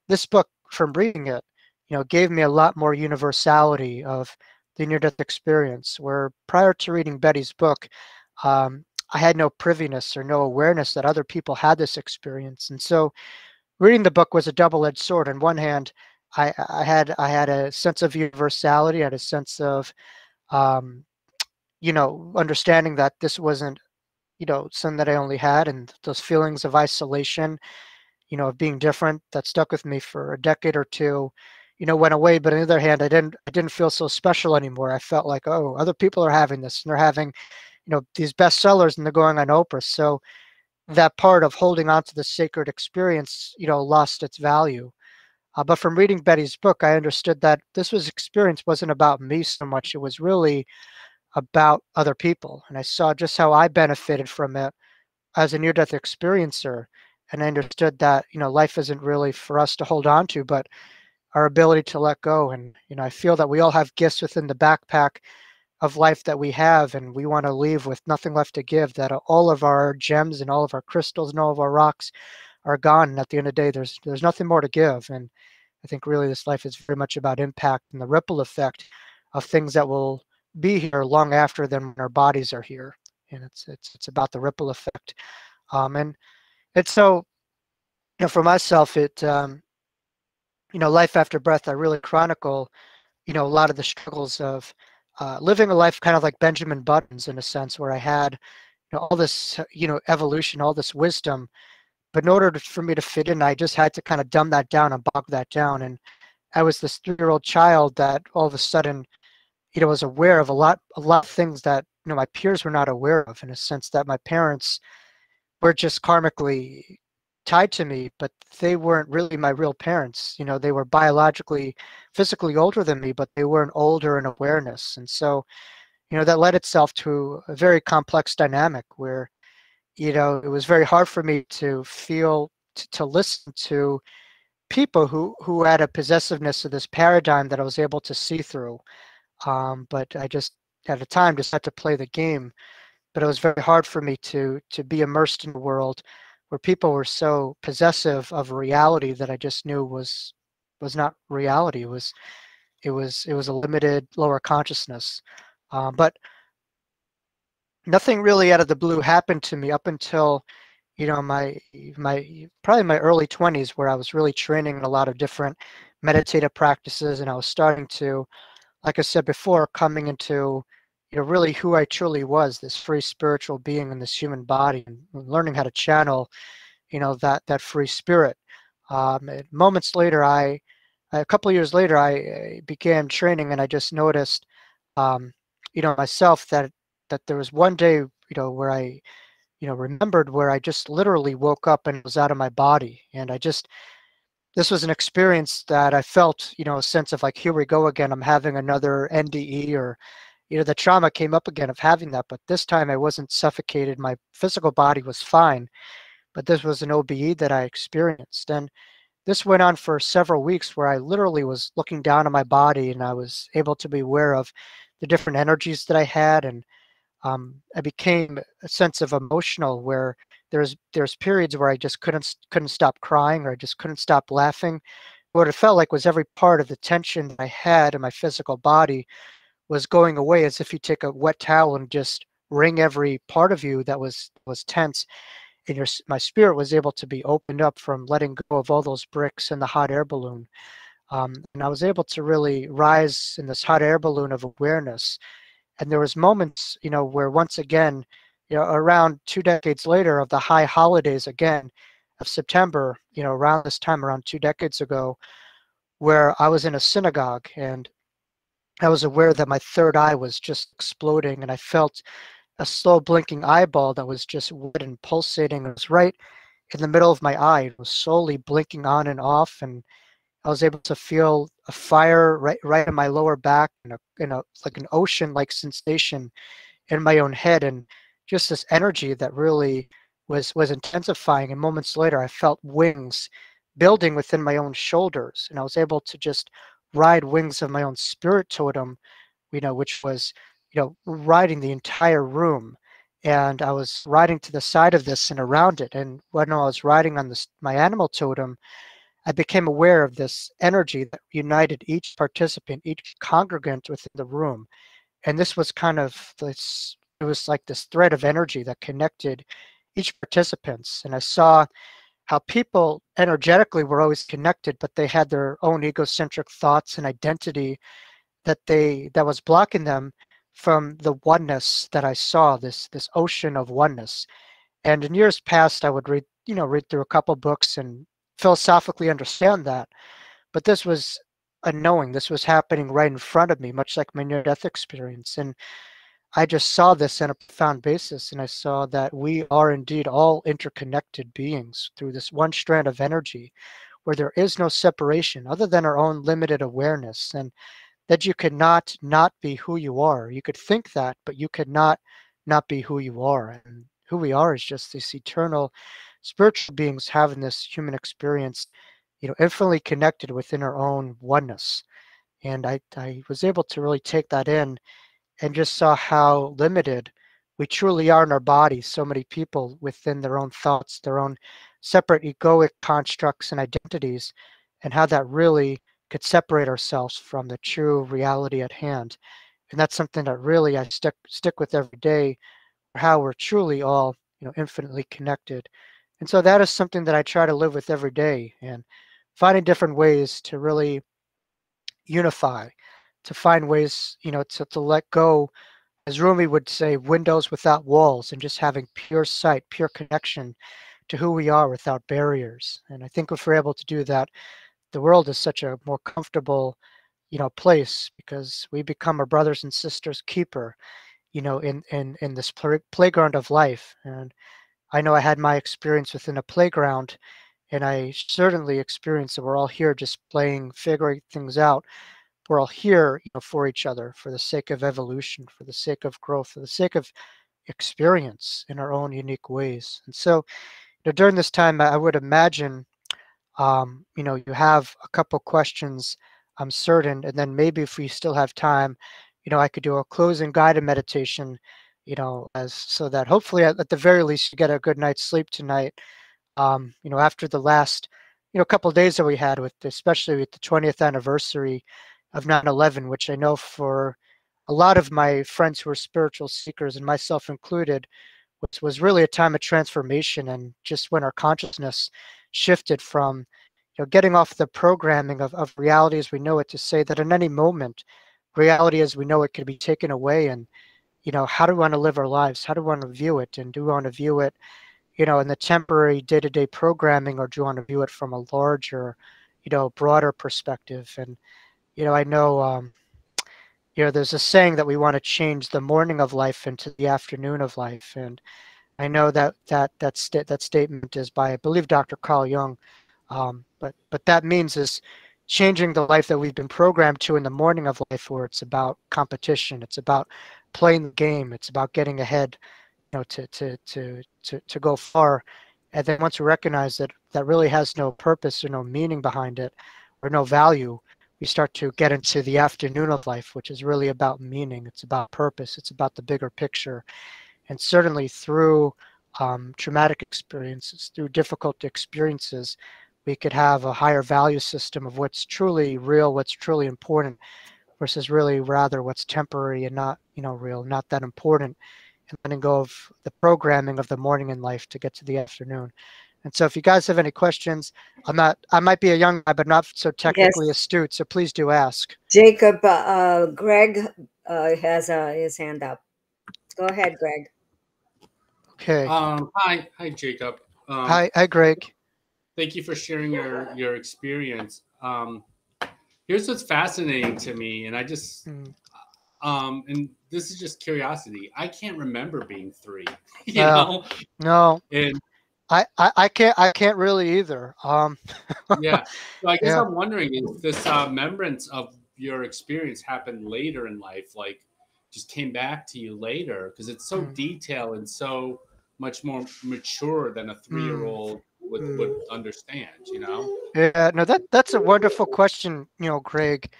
this book, from reading it, you know, gave me a lot more universality of the near death experience, where prior to reading Betty's book, um, I had no priviness or no awareness that other people had this experience. And so reading the book was a double-edged sword. On one hand, I, I had I had a sense of universality, I had a sense of um, you know, understanding that this wasn't, you know, something that I only had and those feelings of isolation, you know, of being different that stuck with me for a decade or two you know, went away. But on the other hand, I didn't I didn't feel so special anymore. I felt like, oh, other people are having this and they're having, you know, these bestsellers and they're going on Oprah. So that part of holding on to the sacred experience, you know, lost its value. Uh, but from reading Betty's book, I understood that this was experience wasn't about me so much. It was really about other people. And I saw just how I benefited from it as a near death experiencer. And I understood that, you know, life isn't really for us to hold on to, but our ability to let go. And, you know, I feel that we all have gifts within the backpack of life that we have, and we want to leave with nothing left to give, that all of our gems and all of our crystals and all of our rocks are gone. And at the end of the day, there's, there's nothing more to give. And I think really this life is very much about impact and the ripple effect of things that will be here long after them our bodies are here. And it's, it's, it's about the ripple effect. Um, and it's so, you know, for myself, it, um, you know, Life After Breath, I really chronicle, you know, a lot of the struggles of uh, living a life kind of like Benjamin Button's in a sense, where I had, you know, all this, you know, evolution, all this wisdom, but in order to, for me to fit in, I just had to kind of dumb that down and bog that down. And I was this three-year-old child that all of a sudden, you know, was aware of a lot, a lot of things that you know my peers were not aware of, in a sense that my parents were just karmically tied to me, but they weren't really my real parents. You know, they were biologically, physically older than me, but they weren't older in awareness. And so, you know, that led itself to a very complex dynamic where, you know, it was very hard for me to feel, to, to listen to people who, who had a possessiveness of this paradigm that I was able to see through. Um, but I just, at the time, just had to play the game. But it was very hard for me to to be immersed in the world where people were so possessive of reality that I just knew was was not reality. It was it was it was a limited lower consciousness. Uh, but nothing really out of the blue happened to me up until you know my my probably my early 20s where I was really training in a lot of different meditative practices and I was starting to like I said before coming into you know really who I truly was, this free spiritual being in this human body, and learning how to channel, you know, that that free spirit. Um, moments later, I a couple years later, I began training, and I just noticed, um, you know, myself that that there was one day, you know, where I, you know, remembered where I just literally woke up and was out of my body, and I just this was an experience that I felt, you know, a sense of like, here we go again. I'm having another NDE or you know, the trauma came up again of having that, but this time I wasn't suffocated. My physical body was fine, but this was an OBE that I experienced. And this went on for several weeks where I literally was looking down on my body and I was able to be aware of the different energies that I had. And um, I became a sense of emotional where there's there's periods where I just couldn't couldn't stop crying or I just couldn't stop laughing. What it felt like was every part of the tension that I had in my physical body was going away as if you take a wet towel and just wring every part of you that was was tense. And your my spirit was able to be opened up from letting go of all those bricks in the hot air balloon. Um, and i was able to really rise in this hot air balloon of awareness. And there was moments you know where once again you know around two decades later of the high holidays again of september you know around this time around two decades ago where i was in a synagogue and I was aware that my third eye was just exploding, and I felt a slow blinking eyeball that was just wet and pulsating. It was right in the middle of my eye. It was slowly blinking on and off, and I was able to feel a fire right right in my lower back, and a, in a like an ocean-like sensation in my own head, and just this energy that really was was intensifying. And moments later, I felt wings building within my own shoulders, and I was able to just ride wings of my own spirit totem, you know, which was, you know, riding the entire room. And I was riding to the side of this and around it. And when I was riding on this my animal totem, I became aware of this energy that united each participant, each congregant within the room. And this was kind of this, it was like this thread of energy that connected each participants. And I saw how people energetically were always connected, but they had their own egocentric thoughts and identity that they that was blocking them from the oneness that I saw, this this ocean of oneness. And in years past, I would read, you know, read through a couple books and philosophically understand that. But this was a knowing. This was happening right in front of me, much like my near-death experience. And I just saw this on a profound basis, and I saw that we are indeed all interconnected beings through this one strand of energy where there is no separation other than our own limited awareness, and that you cannot not be who you are. You could think that, but you could not not be who you are. And who we are is just this eternal spiritual beings having this human experience, you know, infinitely connected within our own oneness. And I, I was able to really take that in and just saw how limited we truly are in our bodies. So many people within their own thoughts, their own separate egoic constructs and identities, and how that really could separate ourselves from the true reality at hand. And that's something that really I stick stick with every day, how we're truly all you know infinitely connected. And so that is something that I try to live with every day and finding different ways to really unify to find ways, you know, to, to let go, as Rumi would say, windows without walls and just having pure sight, pure connection to who we are without barriers. And I think if we're able to do that, the world is such a more comfortable, you know, place because we become our brothers and sisters keeper, you know, in in in this playground of life. And I know I had my experience within a playground, and I certainly experienced that we're all here just playing, figuring things out we're all here you know, for each other for the sake of evolution, for the sake of growth, for the sake of experience in our own unique ways. And so, you know, during this time, I would imagine, um, you know, you have a couple questions, I'm certain, and then maybe if we still have time, you know, I could do a closing guided meditation, you know, as so that hopefully at, at the very least you get a good night's sleep tonight. Um, you know, after the last, you know, couple days that we had with, especially with the 20th anniversary of 9-11 which i know for a lot of my friends who are spiritual seekers and myself included was, was really a time of transformation and just when our consciousness shifted from you know getting off the programming of, of reality as we know it to say that in any moment reality as we know it could be taken away and you know how do we want to live our lives? How do we want to view it? And do we want to view it you know in the temporary day-to-day programming or do you want to view it from a larger you know broader perspective? And you know, I know, um, you know, there's a saying that we want to change the morning of life into the afternoon of life, and I know that that that sta- that statement is by I believe Dr. Carl Jung, um, but but that means is changing the life that we've been programmed to in the morning of life, where it's about competition, it's about playing the game, it's about getting ahead, you know, to to to to to go far, and then once we recognize that that really has no purpose or no meaning behind it, or no value, we start to get into the afternoon of life, which is really about meaning. It's about purpose. It's about the bigger picture. And certainly through um, traumatic experiences, through difficult experiences, we could have a higher value system of what's truly real, what's truly important, versus really rather what's temporary and not, you know, real, not that important, and letting go of the programming of the morning in life to get to the afternoon. And so if you guys have any questions, I'm not, I might be a young guy, but not so technically yes. astute. So please do ask. Jacob, uh, uh Greg uh, has uh, his hand up. Go ahead, Greg. Okay. Um, hi, hi, Jacob. Um, hi, hi, Greg. Thank you for sharing your your experience. Um, here's what's fascinating to me, and I just, mm. um, and this is just curiosity. I can't remember being three. [laughs] You uh, know? No. And I, I, I can't I can't really either. Um, [laughs] yeah. So I guess yeah. I'm wondering if this uh, remembrance of your experience happened later in life, like just came back to you later, because it's so mm. detailed and so much more mature than a three year old mm. would, mm. would understand. You know. Yeah. No, that that's a wonderful question. You know, Greg.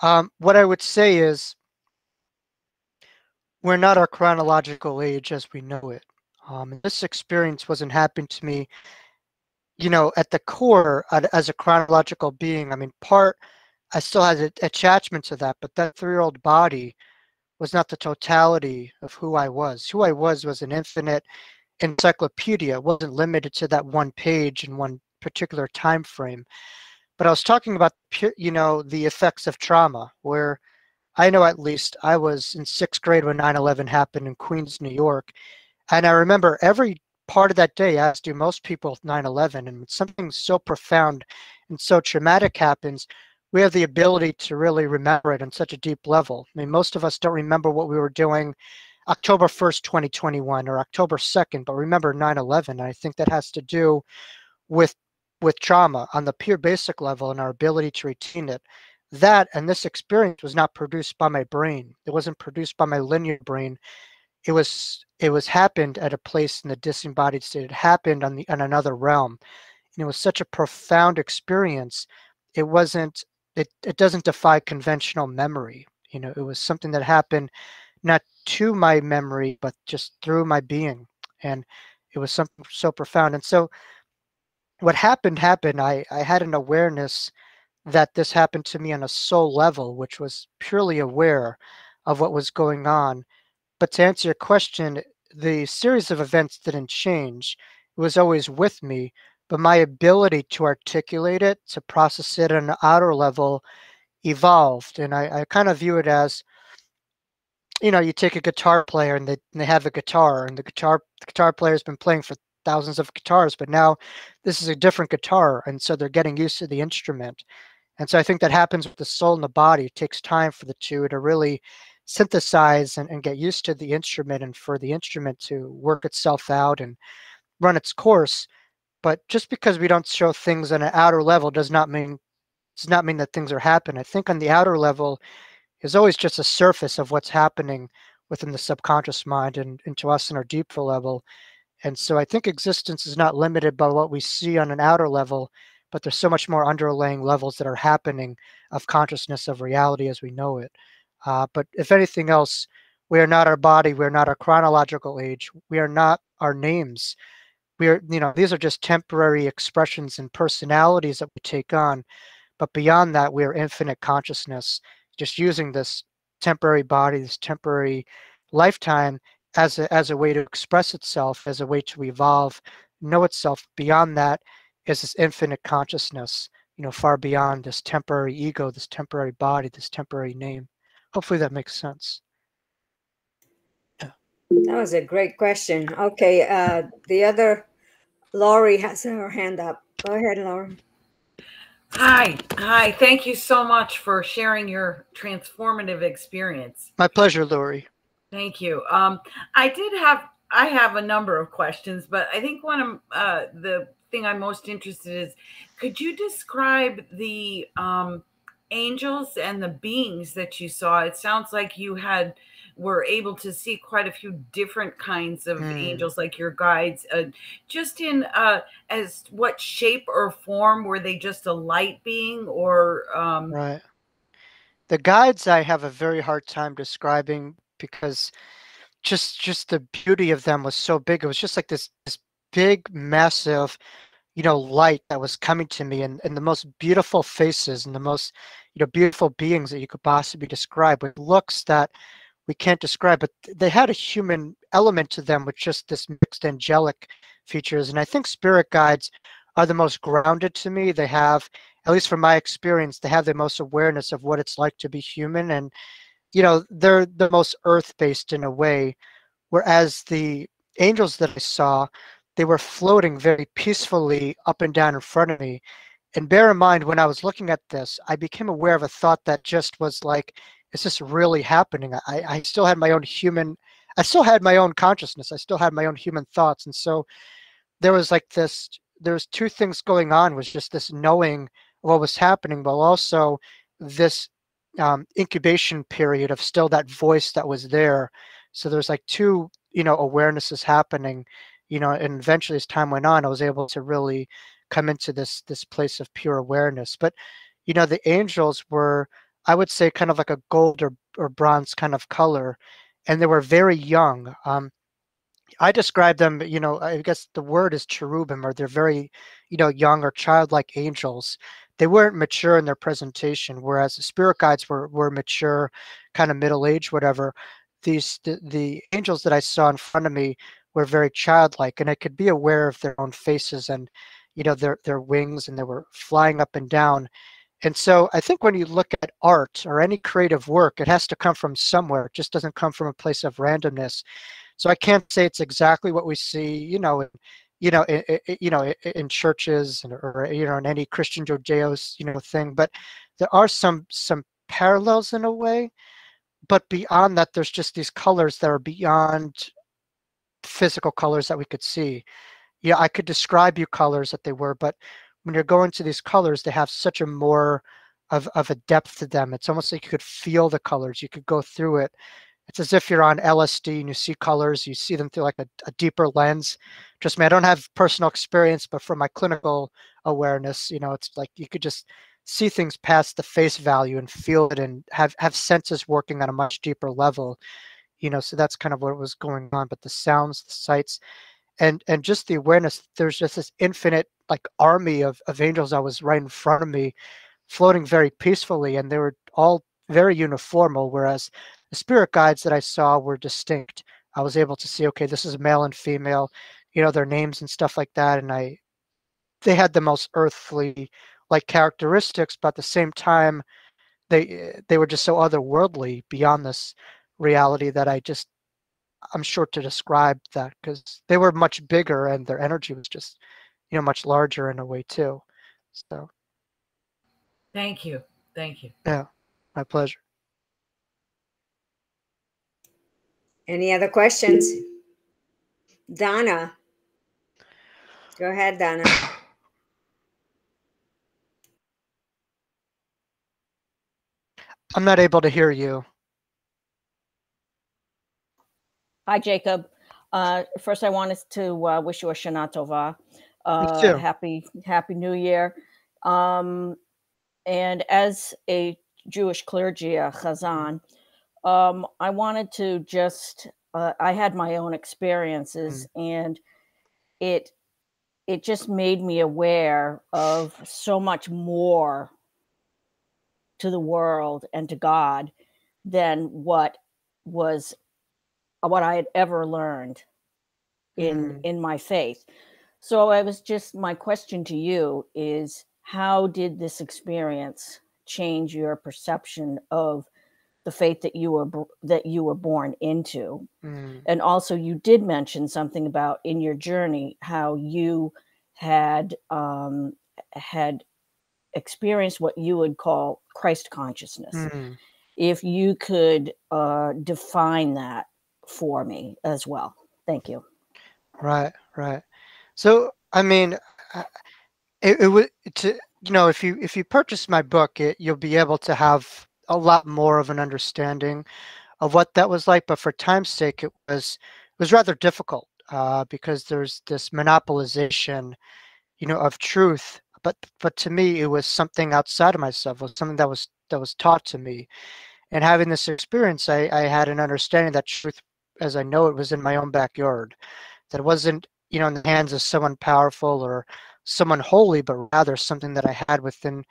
Um, what I would say is we're not our chronological age as we know it. Um, this experience wasn't happening to me, you know, at the core as a chronological being. I mean, part, I still had attachment to that, but that three year old body was not the totality of who I was. Who I was was an infinite encyclopedia, it wasn't limited to that one page in one particular time frame. But I was talking about, you know, the effects of trauma, where I know at least I was in sixth grade when 9 11 happened in Queens, New York and I remember every part of that day, as do most people with 9 11, and something so profound and so traumatic happens, we have the ability to really remember it on such a deep level. I mean, most of us don't remember what we were doing October 1st, 2021 or October 2nd, but remember 9 11. And I think that has to do with with trauma on the pure basic level and our ability to retain it. That and this experience was not produced by my brain. It wasn't produced by my linear brain it was it was happened at a place in the disembodied state. It happened on the on another realm. And it was such a profound experience. It wasn't it, it doesn't defy conventional memory. You know, it was something that happened not to my memory, but just through my being. And it was something so profound. And so what happened happened. I, I had an awareness that this happened to me on a soul level, which was purely aware of what was going on but to answer your question, the series of events didn't change. It was always with me, but my ability to articulate it, to process it on an outer level, evolved. And I, I kind of view it as, you know, you take a guitar player and they, and they have a guitar, and the guitar the guitar player has been playing for thousands of guitars, but now this is a different guitar, and so they're getting used to the instrument. And so I think that happens with the soul and the body. It takes time for the two to really synthesize and, and get used to the instrument and for the instrument to work itself out and run its course. But just because we don't show things on an outer level does not mean does not mean that things are happening. I think on the outer level is always just a surface of what's happening within the subconscious mind and into us in our deeper level. And so I think existence is not limited by what we see on an outer level, but there's so much more underlying levels that are happening of consciousness of reality as we know it. Uh, but if anything else, we are not our body. We are not our chronological age. We are not our names. We are, you know, these are just temporary expressions and personalities that we take on. But beyond that, we are infinite consciousness, just using this temporary body, this temporary lifetime as a, as a way to express itself, as a way to evolve, know itself. Beyond that is this infinite consciousness, you know, far beyond this temporary ego, this temporary body, this temporary name. Hopefully that makes sense. Yeah. That was a great question. Okay, uh, the other Laurie has her hand up. Go ahead, Laurie. Hi, hi. Thank you so much for sharing your transformative experience. My pleasure, Laurie. Thank you. Um, I did have I have a number of questions, but I think one of uh, the thing I'm most interested in is could you describe the um, angels and the beings that you saw it sounds like you had were able to see quite a few different kinds of mm. angels like your guides uh, just in uh as what shape or form were they just a light being or um right the guides i have a very hard time describing because just just the beauty of them was so big. It was just like this this big, massive, you know, light that was coming to me and, and the most beautiful faces and the most, you know, beautiful beings that you could possibly describe with looks that we can't describe, but they had a human element to them with just this mixed angelic features. And I think spirit guides are the most grounded to me. They have, at least from my experience, they have the most awareness of what it's like to be human. And, you know, they're the most earth based in a way. Whereas the angels that I saw, they were floating very peacefully up and down in front of me. And bear in mind, when I was looking at this, I became aware of a thought that just was like, is this really happening? I, I still had my own human, I still had my own consciousness. I still had my own human thoughts. And so there was like this, there was two things going on was just this knowing what was happening, but also this um, incubation period of still that voice that was there. So there's like two, you know, awarenesses happening, you know, and eventually as time went on, I was able to really come into this this place of pure awareness. But you know, the angels were I would say kind of like a gold or, or bronze kind of color. And they were very young. Um, I describe them, you know, I guess the word is cherubim, or they're very, you know, young or childlike angels. They weren't mature in their presentation, whereas the spirit guides were were mature, kind of middle age, whatever. These the, the angels that I saw in front of me were very childlike, and I could be aware of their own faces and, you know, their their wings, and they were flying up and down. And so I think when you look at art or any creative work, it has to come from somewhere. It just doesn't come from a place of randomness. So I can't say it's exactly what we see, you know, in, you know, in, you know, in churches or you know, in any Christian Jodeos, you know, thing. But there are some some parallels in a way. But beyond that, there's just these colors that are beyond physical colors that we could see. Yeah, I could describe you colors that they were, but when you're going to these colors, they have such a more of, of a depth to them. It's almost like you could feel the colors. You could go through it. It's as if you're on LSD and you see colors, you see them through like a, a deeper lens. Trust me, I don't have personal experience, but from my clinical awareness, you know, it's like you could just see things past the face value and feel it and have, have senses working on a much deeper level. You know, so that's kind of what was going on. But the sounds, the sights, and and just the awareness there's just this infinite like army of, of angels that was right in front of me floating very peacefully and they were all very uniformal whereas the spirit guides that i saw were distinct. I was able to see okay this is male and female you know their names and stuff like that and i they had the most earthly like characteristics but at the same time they eh, they were just so otherworldly beyond this reality that i just I'm sure to describe that because they were much bigger and their energy was just, you know, much larger in a way too. So. Thank you. Thank you. Yeah, my pleasure. Any other questions? Donna. Go ahead, Donna. I'm not able to hear you. Hi, Jacob. Uh, first, I wanted to uh, wish you a Shana Tova. Uh, happy Happy New Year. Um, and as a Jewish clergy, a chazan, um, I wanted to just, uh, I had my own experiences mm. and it, it just made me aware of so much more to the world and to God than what was what I had ever learned in mm. in my faith. So I was just my question to you is how did this experience change your perception of the faith that you were that you were born into mm. and also you did mention something about in your journey how you had um, had experienced what you would call christ consciousness mm. if you could uh, define that for me as well. Thank you. Right, right. So, I mean, it, it would to you know if you if you purchase my book, it, you'll be able to have a lot more of an understanding of what that was like. But for time's sake, it was it was rather difficult uh, because there's this monopolization, you know, of truth. But but to me, it was something outside of myself. It was something that was that was taught to me, and having this experience, I, I had an understanding that truth as I know it was in my own backyard. That wasn't, you know, in the hands of someone powerful or someone holy, but rather something that I had within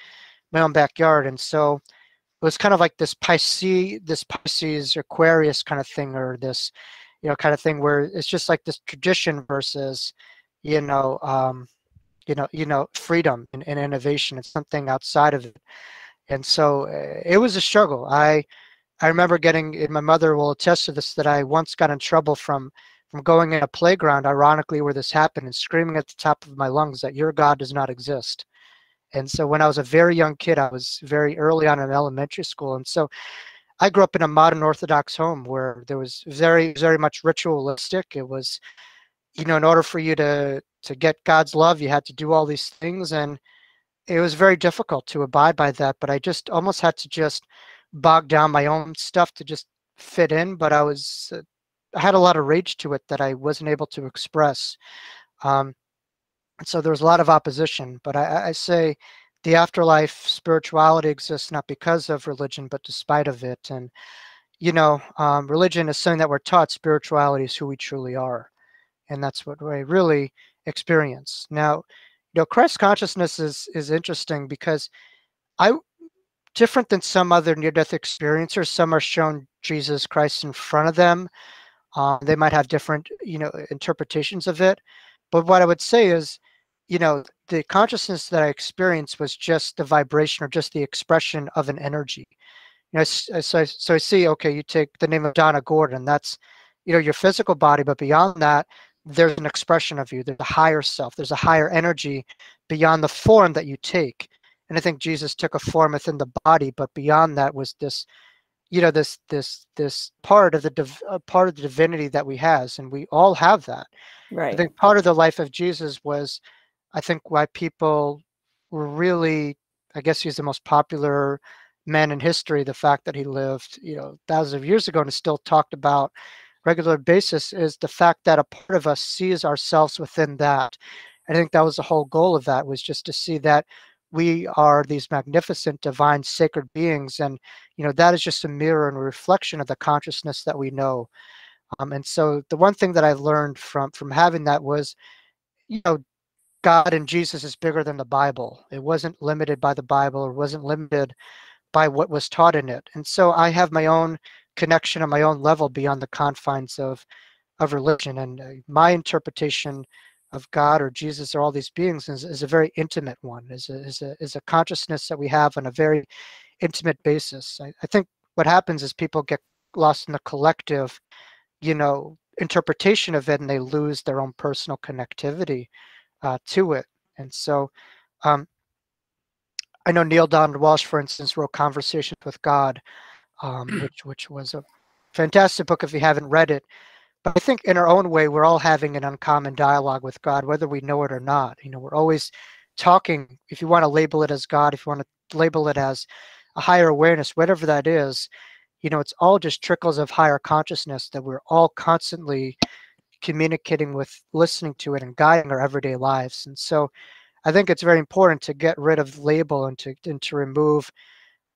my own backyard. And so it was kind of like this Pisces, this Pisces Aquarius kind of thing, or this, you know, kind of thing where it's just like this tradition versus, you know, um, you know, you know, freedom and, and innovation. It's something outside of it. And so uh, it was a struggle. I, I remember getting, my mother will attest to this, that I once got in trouble from from going in a playground, ironically, where this happened, and screaming at the top of my lungs that your God does not exist. And so when I was a very young kid, I was very early on in elementary school. And so I grew up in a modern Orthodox home where there was very, very much ritualistic. It was, you know, in order for you to to get God's love, you had to do all these things, and it was very difficult to abide by that. But I just almost had to just bog down my own stuff to just fit in. But I was, uh, I had a lot of rage to it that I wasn't able to express. Um, and so there was a lot of opposition. But I, I say the afterlife spirituality exists not because of religion, but despite of it. And, you know, um, religion is something that we're taught. Spirituality is who we truly are. And that's what we really experience. Now, you know, Christ consciousness is, is interesting because I, different than some other near-death experiencers, some are shown Jesus Christ in front of them. Um, they might have different, you know, interpretations of it. But what I would say is, you know, the consciousness that I experienced was just the vibration or just the expression of an energy. You know, so, so I see, okay, you take the name of Donna Gordon, that's, you know, your physical body, but beyond that, there's an expression of you. There's a higher self. There's a higher energy beyond the form that you take. And I think Jesus took a form within the body, but beyond that was this, you know, this this this part of the div- uh, part of the divinity that we has, and we all have that. Right. I think part of the life of Jesus was I think why people were really, I guess he's the most popular man in history. The fact that he lived, you know, thousands of years ago and is still talked about regular basis is the fact that a part of us sees ourselves within that. I think that was the whole goal of that was just to see that we are these magnificent divine sacred beings and you know that is just a mirror and a reflection of the consciousness that we know um, and so the one thing that i learned from from having that was you know God and Jesus is bigger than the Bible. It wasn't limited by the Bible or wasn't limited by what was taught in it. And so I have my own connection on my own level beyond the confines of of religion and uh, my interpretation of God or Jesus or all these beings is, is a very intimate one, is a, is, a, is a consciousness that we have on a very intimate basis. I, I think what happens is people get lost in the collective, you know, interpretation of it and they lose their own personal connectivity uh, to it. And so um, I know Neale Donald Walsch, for instance, wrote Conversations with God, um, [clears throat] which which was a fantastic book if you haven't read it. But I think in our own way, we're all having an uncommon dialogue with God, whether we know it or not. You know, we're always talking. If you want to label it as God, if you want to label it as a higher awareness, whatever that is, you know, it's all just trickles of higher consciousness that we're all constantly communicating with, listening to it, and guiding our everyday lives. And so, I think it's very important to get rid of the label and to and to remove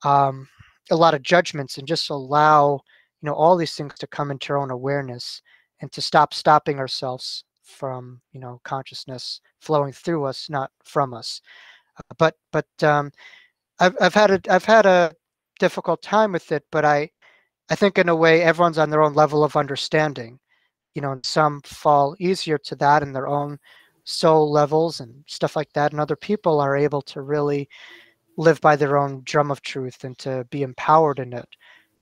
um, a lot of judgments and just allow you know all these things to come into our own awareness and to stop stopping ourselves from you know consciousness flowing through us, not from us. Uh, but but um, I've I've had a I've had a difficult time with it, but I I think in a way everyone's on their own level of understanding you know, and some fall easier to that in their own soul levels and stuff like that. And other people are able to really live by their own drum of truth and to be empowered in it.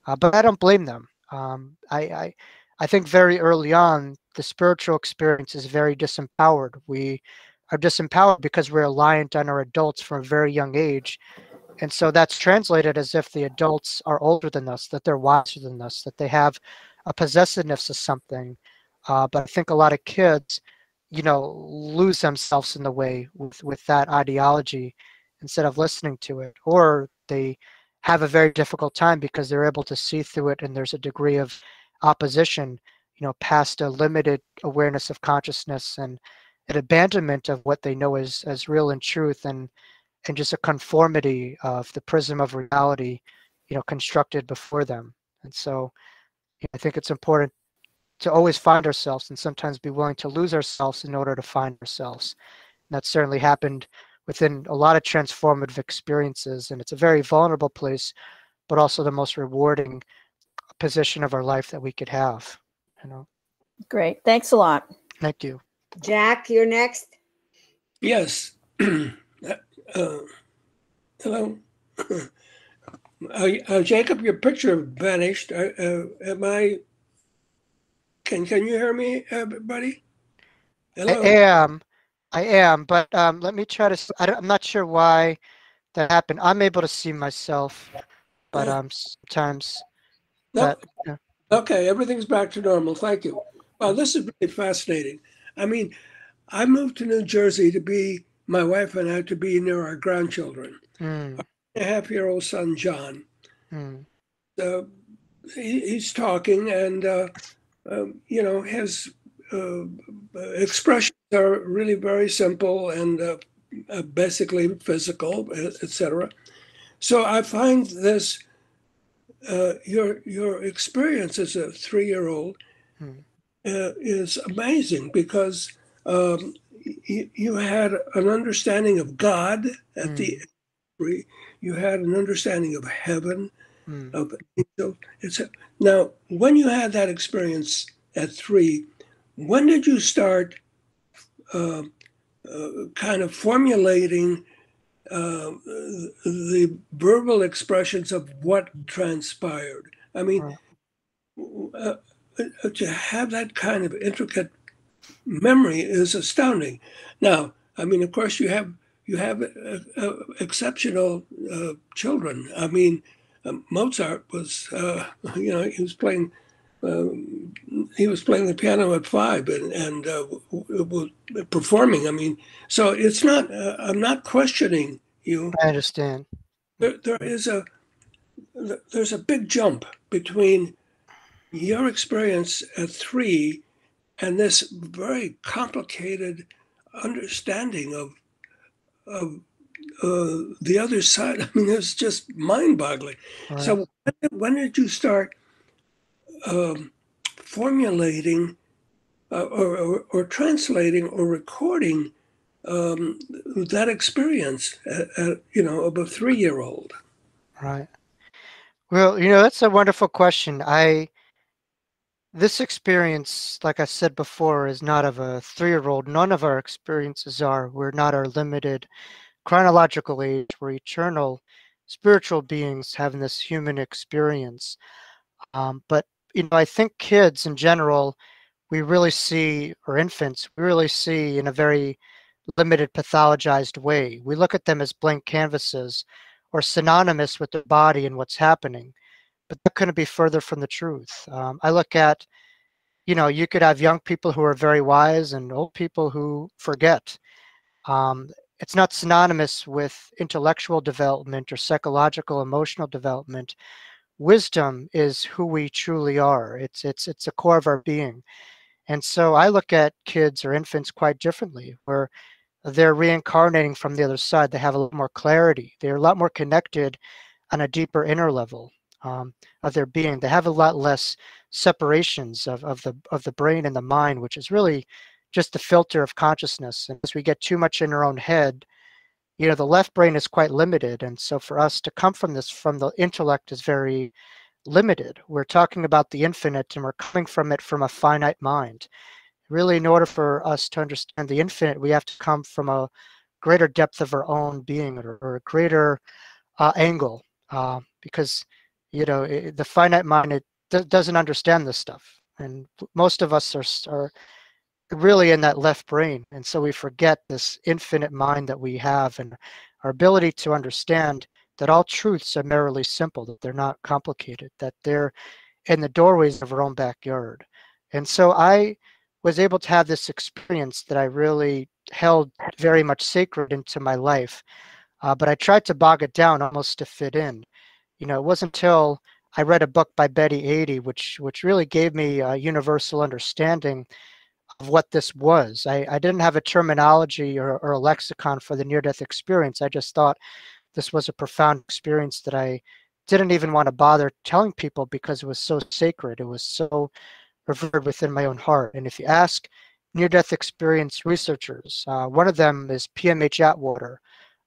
Uh, but I don't blame them. Um, I, I, I think very early on, the spiritual experience is very disempowered. We are disempowered because we're reliant on our adults from a very young age. And so that's translated as if the adults are older than us, that they're wiser than us, that they have a possessiveness of something, uh, but I think a lot of kids, you know, lose themselves in the way with, with that ideology instead of listening to it, or they have a very difficult time because they're able to see through it and there's a degree of opposition, you know, past a limited awareness of consciousness and an abandonment of what they know as, as real and truth and and just a conformity of the prism of reality, you know, constructed before them. And so I think it's important to always find ourselves and sometimes be willing to lose ourselves in order to find ourselves. And that certainly happened within a lot of transformative experiences. And it's a very vulnerable place, but also the most rewarding position of our life that we could have. You know. Great. Thanks a lot. Thank you. Jack, you're next. Yes. [clears throat] uh, hello. Uh, uh, Jacob, your picture vanished. Uh, uh, am I? Can Can you hear me, everybody? Hello? I am. I am, but um, let me try to. I am not sure why that happened. I'm able to see myself, but um, sometimes. That, yeah. Okay, everything's back to normal. Thank you. Well, this is really fascinating. I mean, I moved to New Jersey to be my wife and I to be near our grandchildren. Mm. A half year old son, John. Mm. Uh, he, he's talking, and uh, uh, you know, his uh, expressions are really very simple and uh, uh, basically physical, etc. So I find this your your experience as a three year old mm. is amazing because um, you, you, had an understanding of God at mm. the hmm. you had an understanding of heaven, mm. of angels. It's a, now when you had that experience at three, when did you start uh, uh, kind of formulating uh, the verbal expressions of what transpired? I mean, uh, uh, to have that kind of intricate memory is astounding. Now, I mean, of course, you have you have uh, uh, exceptional uh, children. I mean, Mozart was, uh, [laughs] you know, he was playing. Um, he was playing the piano at five and, and uh, performing. I mean, so it's not. Uh, I'm not questioning you. I understand. There, there is a there's a big jump between your experience at three and this very complicated understanding of of uh, the other side. [laughs] I mean, it's just mind-boggling. Right. So, when did you start um, formulating uh, or, or, or, translating or recording um, that experience, at, at, you know, of a three-year-old? Right. Well, you know, that's a wonderful question. I this experience, like I said before, is not of a three year old. None of our experiences are. We're not our limited chronological age. We're eternal spiritual beings having this human experience. Um, but, you know, I think kids in general, we really see, or infants, we really see in a very limited, pathologized way. We look at them as blank canvases or synonymous with the body and what's happening but that couldn't be further from the truth. Um, I look at, you know, you could have young people who are very wise and old people who forget. Um, it's not synonymous with intellectual development or psychological, emotional development. Wisdom is who we truly are. It's it's it's a core of our being, and so I look at kids or infants quite differently, where they're reincarnating from the other side. They have a lot more clarity. They're a lot more connected on a deeper inner level um, of their being. They have a lot less separations of, of the of the brain and the mind, which is really just the filter of consciousness. And as we get too much in our own head, you know, the left brain is quite limited. And so for us to come from this from the intellect is very limited. We're talking about the infinite and we're coming from it from a finite mind. Really, in order for us to understand the infinite, we have to come from a greater depth of our own being or, or a greater uh, angle. Uh, because you know it, the finite mind it doesn't understand this stuff and most of us are, are really in that left brain. And so we forget this infinite mind that we have and our ability to understand that all truths are merely simple that they're not complicated that they're in the doorways of our own backyard. And so i was able to have this experience that i really held very much sacred into my life uh, but i tried to bog it down almost to fit in. You know, it wasn't until I read a book by Betty Eadie, which which really gave me a universal understanding of what this was. I, I didn't have a terminology or, or a lexicon for the near-death experience. I just thought this was a profound experience that I didn't even want to bother telling people because it was so sacred. It was so revered within my own heart. And if you ask near-death experience researchers, uh, one of them is PMH Atwater.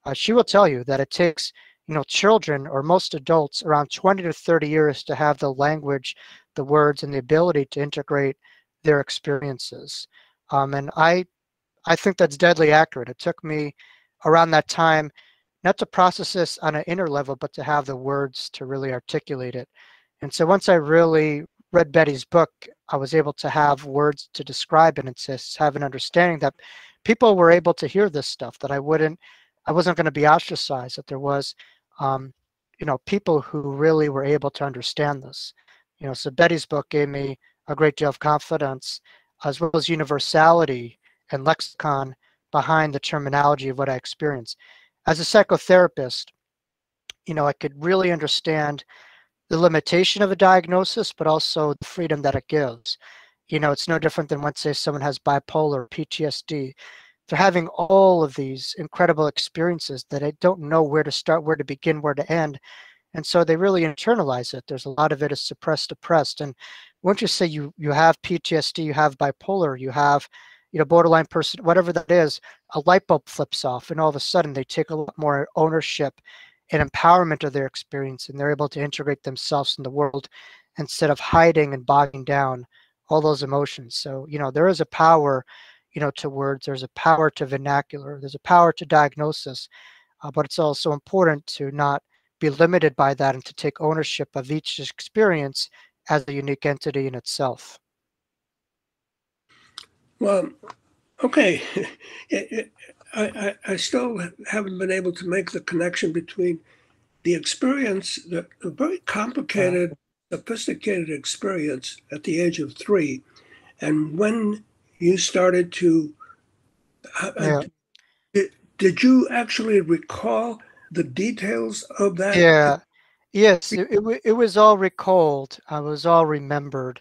Uh, she will tell you that it takes you know children or most adults around 20 to 30 years to have the language, the words, and the ability to integrate their experiences. Um, and I, I think that's deadly accurate. It took me around that time not to process this on an inner level, but to have the words to really articulate it. And so once I really read Betty's book, I was able to have words to describe and to have an understanding that people were able to hear this stuff, that I wouldn't, I wasn't going to be ostracized, that there was, um, you know, people who really were able to understand this. You know, so Betty's book gave me a great deal of confidence, as well as universality and lexicon behind the terminology of what I experience. As a psychotherapist, you know, I could really understand the limitation of a diagnosis, but also the freedom that it gives. You know, it's no different than when, say, someone has bipolar, PTSD. They're having all of these incredible experiences that I don't know where to start, where to begin, where to end. And so they really internalize it. There's a lot of it is suppressed, oppressed. And once you say you you have PTSD, you have bipolar, you have you know borderline person, whatever that is, a light bulb flips off, and all of a sudden they take a lot more ownership and empowerment of their experience, and they're able to integrate themselves in the world instead of hiding and bogging down all those emotions. So you know there is a power, you know, to words. There's a power to vernacular. There's a power to diagnosis, uh, but it's also important to not be limited by that and to take ownership of each experience as a unique entity in itself. Well, okay. [laughs] I, I, I still haven't been able to make the connection between the experience, the, the very complicated, sophisticated experience at the age of three, and when you started to. Uh, uh yeah. did, did you actually recall the details of that? Yeah. Yes, it, it, it was all recalled. I was all remembered.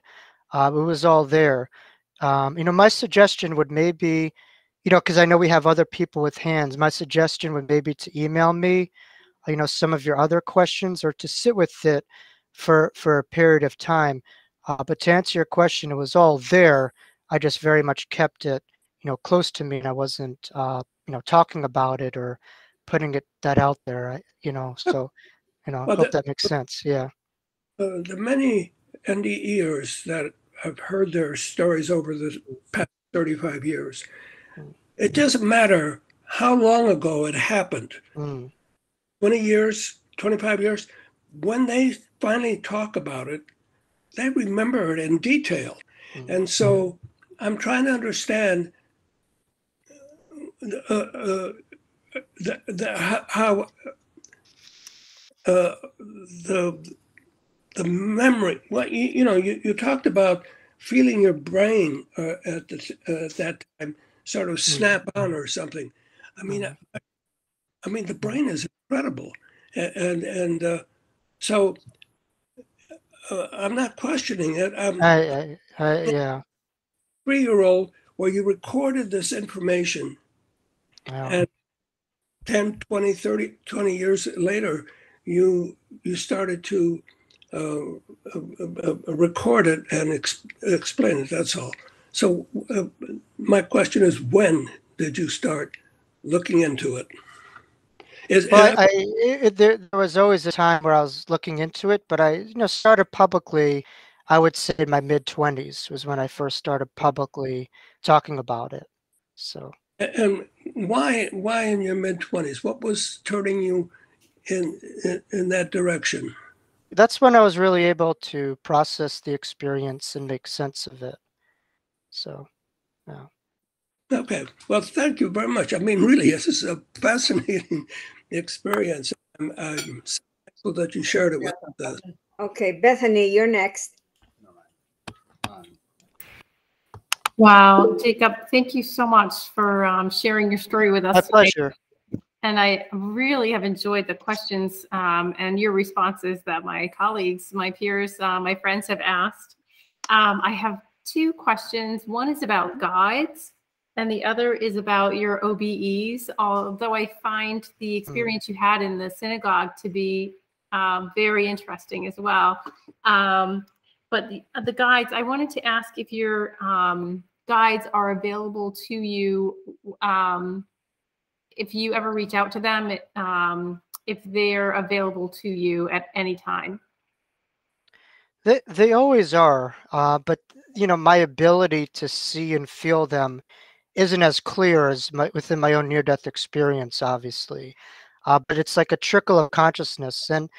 Uh, it was all there. Um, you know, my suggestion would maybe, you know, because I know we have other people with hands. My suggestion would maybe to email me, you know, some of your other questions or to sit with it for for a period of time. Uh, but to answer your question, it was all there. I just very much kept it, you know, close to me, and I wasn't, uh, you know, talking about it or putting it that out there. You know, so you know, I well, hope the, that makes sense. Yeah. Uh, the many NDEers that have heard their stories over the past 35 years, mm. it doesn't matter how long ago it happened mm. 20 years, 25 years when they finally talk about it, they remember it in detail. Mm. And so I'm trying to understand uh, uh, the, the, how uh, the the memory. Well, you, you, know, you, you talked about feeling your brain uh, at, the, uh, at that time sort of hmm. snap on or something. I mean, I, hmm. I mean, the brain is incredible, and and, and uh, so uh, I'm not questioning it. I'm, I, I, I yeah. Three year old, where you recorded this information, wow. and 10, 20, 30, 20 years later, you you started to uh, uh, uh, record it and ex- explain it. That's all. So uh, my question is, when did you start looking into it? Is, well, I, it, there, there was always a time where I was looking into it, but I, you know, started publicly. I would say in my mid twenties was when I first started publicly talking about it. So. And why, why in your mid twenties? What was turning you in, in, in that direction? That's when I was really able to process the experience and make sense of it. So, yeah. Okay. Well, thank you very much. I mean, really, this is a fascinating [laughs] experience. I'm, I'm thankful that you shared it with us. Okay, Bethany, you're next. Wow, Jacob, thank you so much for um, sharing your story with us. My pleasure and I really have enjoyed the questions um, and your responses that my colleagues, my peers, uh, my friends have asked. Um, I have two questions. One is about guides, and the other is about your OBEs. Although I find the hmm. experience you had in the synagogue to be um, very interesting as well. Um, but the, the guides, I wanted to ask if your um, guides are available to you um, if you ever reach out to them, um, if they're available to you at any time. They, they always are, uh, but you know my ability to see and feel them isn't as clear as my, within my own near-death experience, obviously. Uh, but it's like a trickle of consciousness, and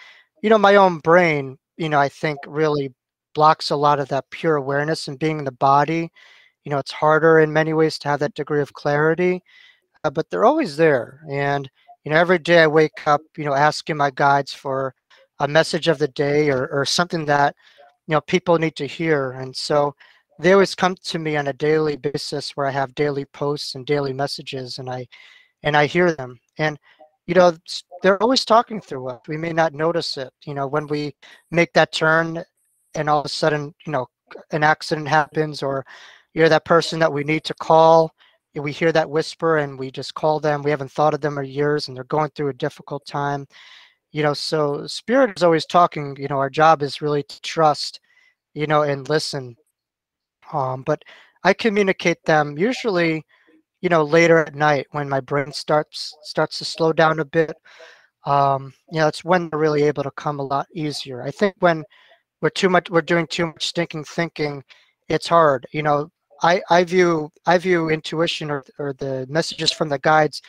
you know my own brain, you know, I think really blocks a lot of that pure awareness and being in the body. You know it's harder in many ways to have that degree of clarity uh, but they're always there. And you know every day i wake up you know asking my guides for a message of the day or, or something that you know people need to hear. And so they always come to me on a daily basis where i have daily posts and daily messages and i and i hear them. And you know they're always talking through us. We may not notice it you know when we make that turn and all of a sudden you know an accident happens or you're that person that we need to call we hear that whisper and we just call them. We haven't thought of them for years and they're going through a difficult time. You know so spirit is always talking you know our job is really to trust you know and listen. Um but i communicate them usually you know later at night when my brain starts starts to slow down a bit. Um you know it's when they're really able to come a lot easier. I think when we're too much we're doing too much stinking thinking it's hard you know I, I view I view intuition or, or the messages from the guides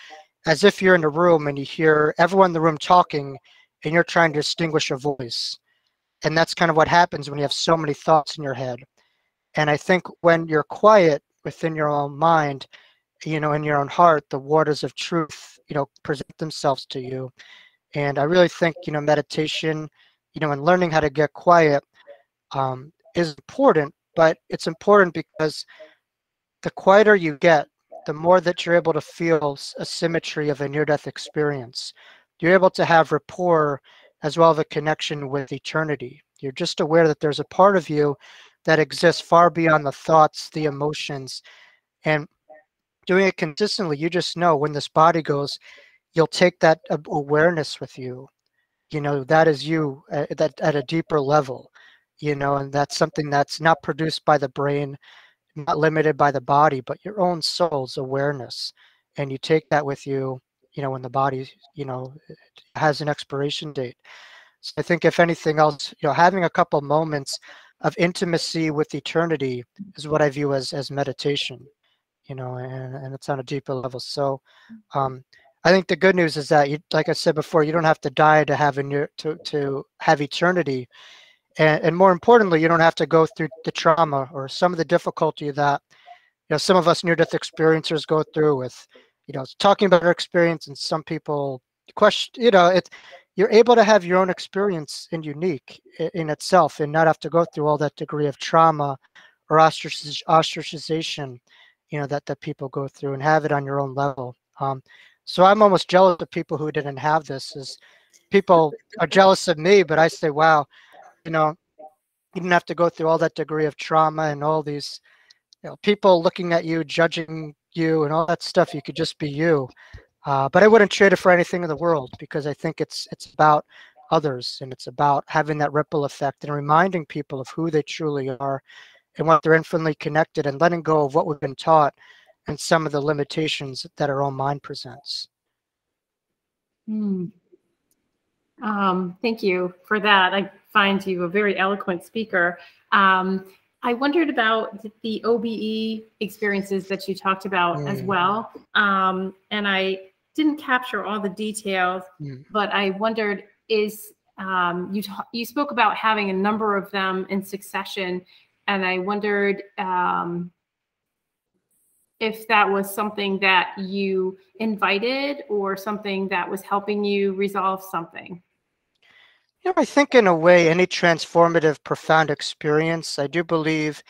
as if you're in a room and you hear everyone in the room talking and you're trying to distinguish a voice. And that's kind of what happens when you have so many thoughts in your head. And I think when you're quiet within your own mind, you know, in your own heart, the waters of truth, you know, present themselves to you. And I really think, you know, meditation, you know, and learning how to get quiet um, is important but it's important because the quieter you get, the more that you're able to feel a symmetry of a near-death experience. You're able to have rapport as well as a connection with eternity. You're just aware that there's a part of you that exists far beyond the thoughts, the emotions, and doing it consistently, you just know when this body goes, you'll take that awareness with you. You know, that is you at, that at a deeper level you know, and that's something that's not produced by the brain, not limited by the body, but your own soul's awareness. And you take that with you, you know, when the body, you know, has an expiration date. So I think if anything else, you know, having a couple moments of intimacy with eternity is what I view as as meditation, you know, and, and it's on a deeper level. So um, I think the good news is that you, like I said before, you don't have to die to have to to have eternity. And, and more importantly, you don't have to go through the trauma or some of the difficulty that you know some of us near-death experiencers go through with you know talking about our experience and some people question you know it's you're able to have your own experience and unique in, in itself and not have to go through all that degree of trauma or ostraciz- ostracization you know that that people go through and have it on your own level. Um, so i'm almost jealous of people who didn't have this is people are jealous of me but i say wow you know, you didn't have to go through all that degree of trauma and all these, you know, people looking at you, judging you, and all that stuff. You could just be you. Uh, but I wouldn't trade it for anything in the world because I think it's it's about others and it's about having that ripple effect and reminding people of who they truly are and what they're infinitely connected and letting go of what we've been taught and some of the limitations that our own mind presents. Hmm. Um, thank you for that. I find you a very eloquent speaker. Um, I wondered about the OBE experiences that you talked about mm. as well. Um, and I didn't capture all the details, mm. but I wondered is um, you, you spoke about having a number of them in succession. And I wondered um, if that was something that you invited or something that was helping you resolve something. You know, I think in a way, any transformative, profound experience, I do believe,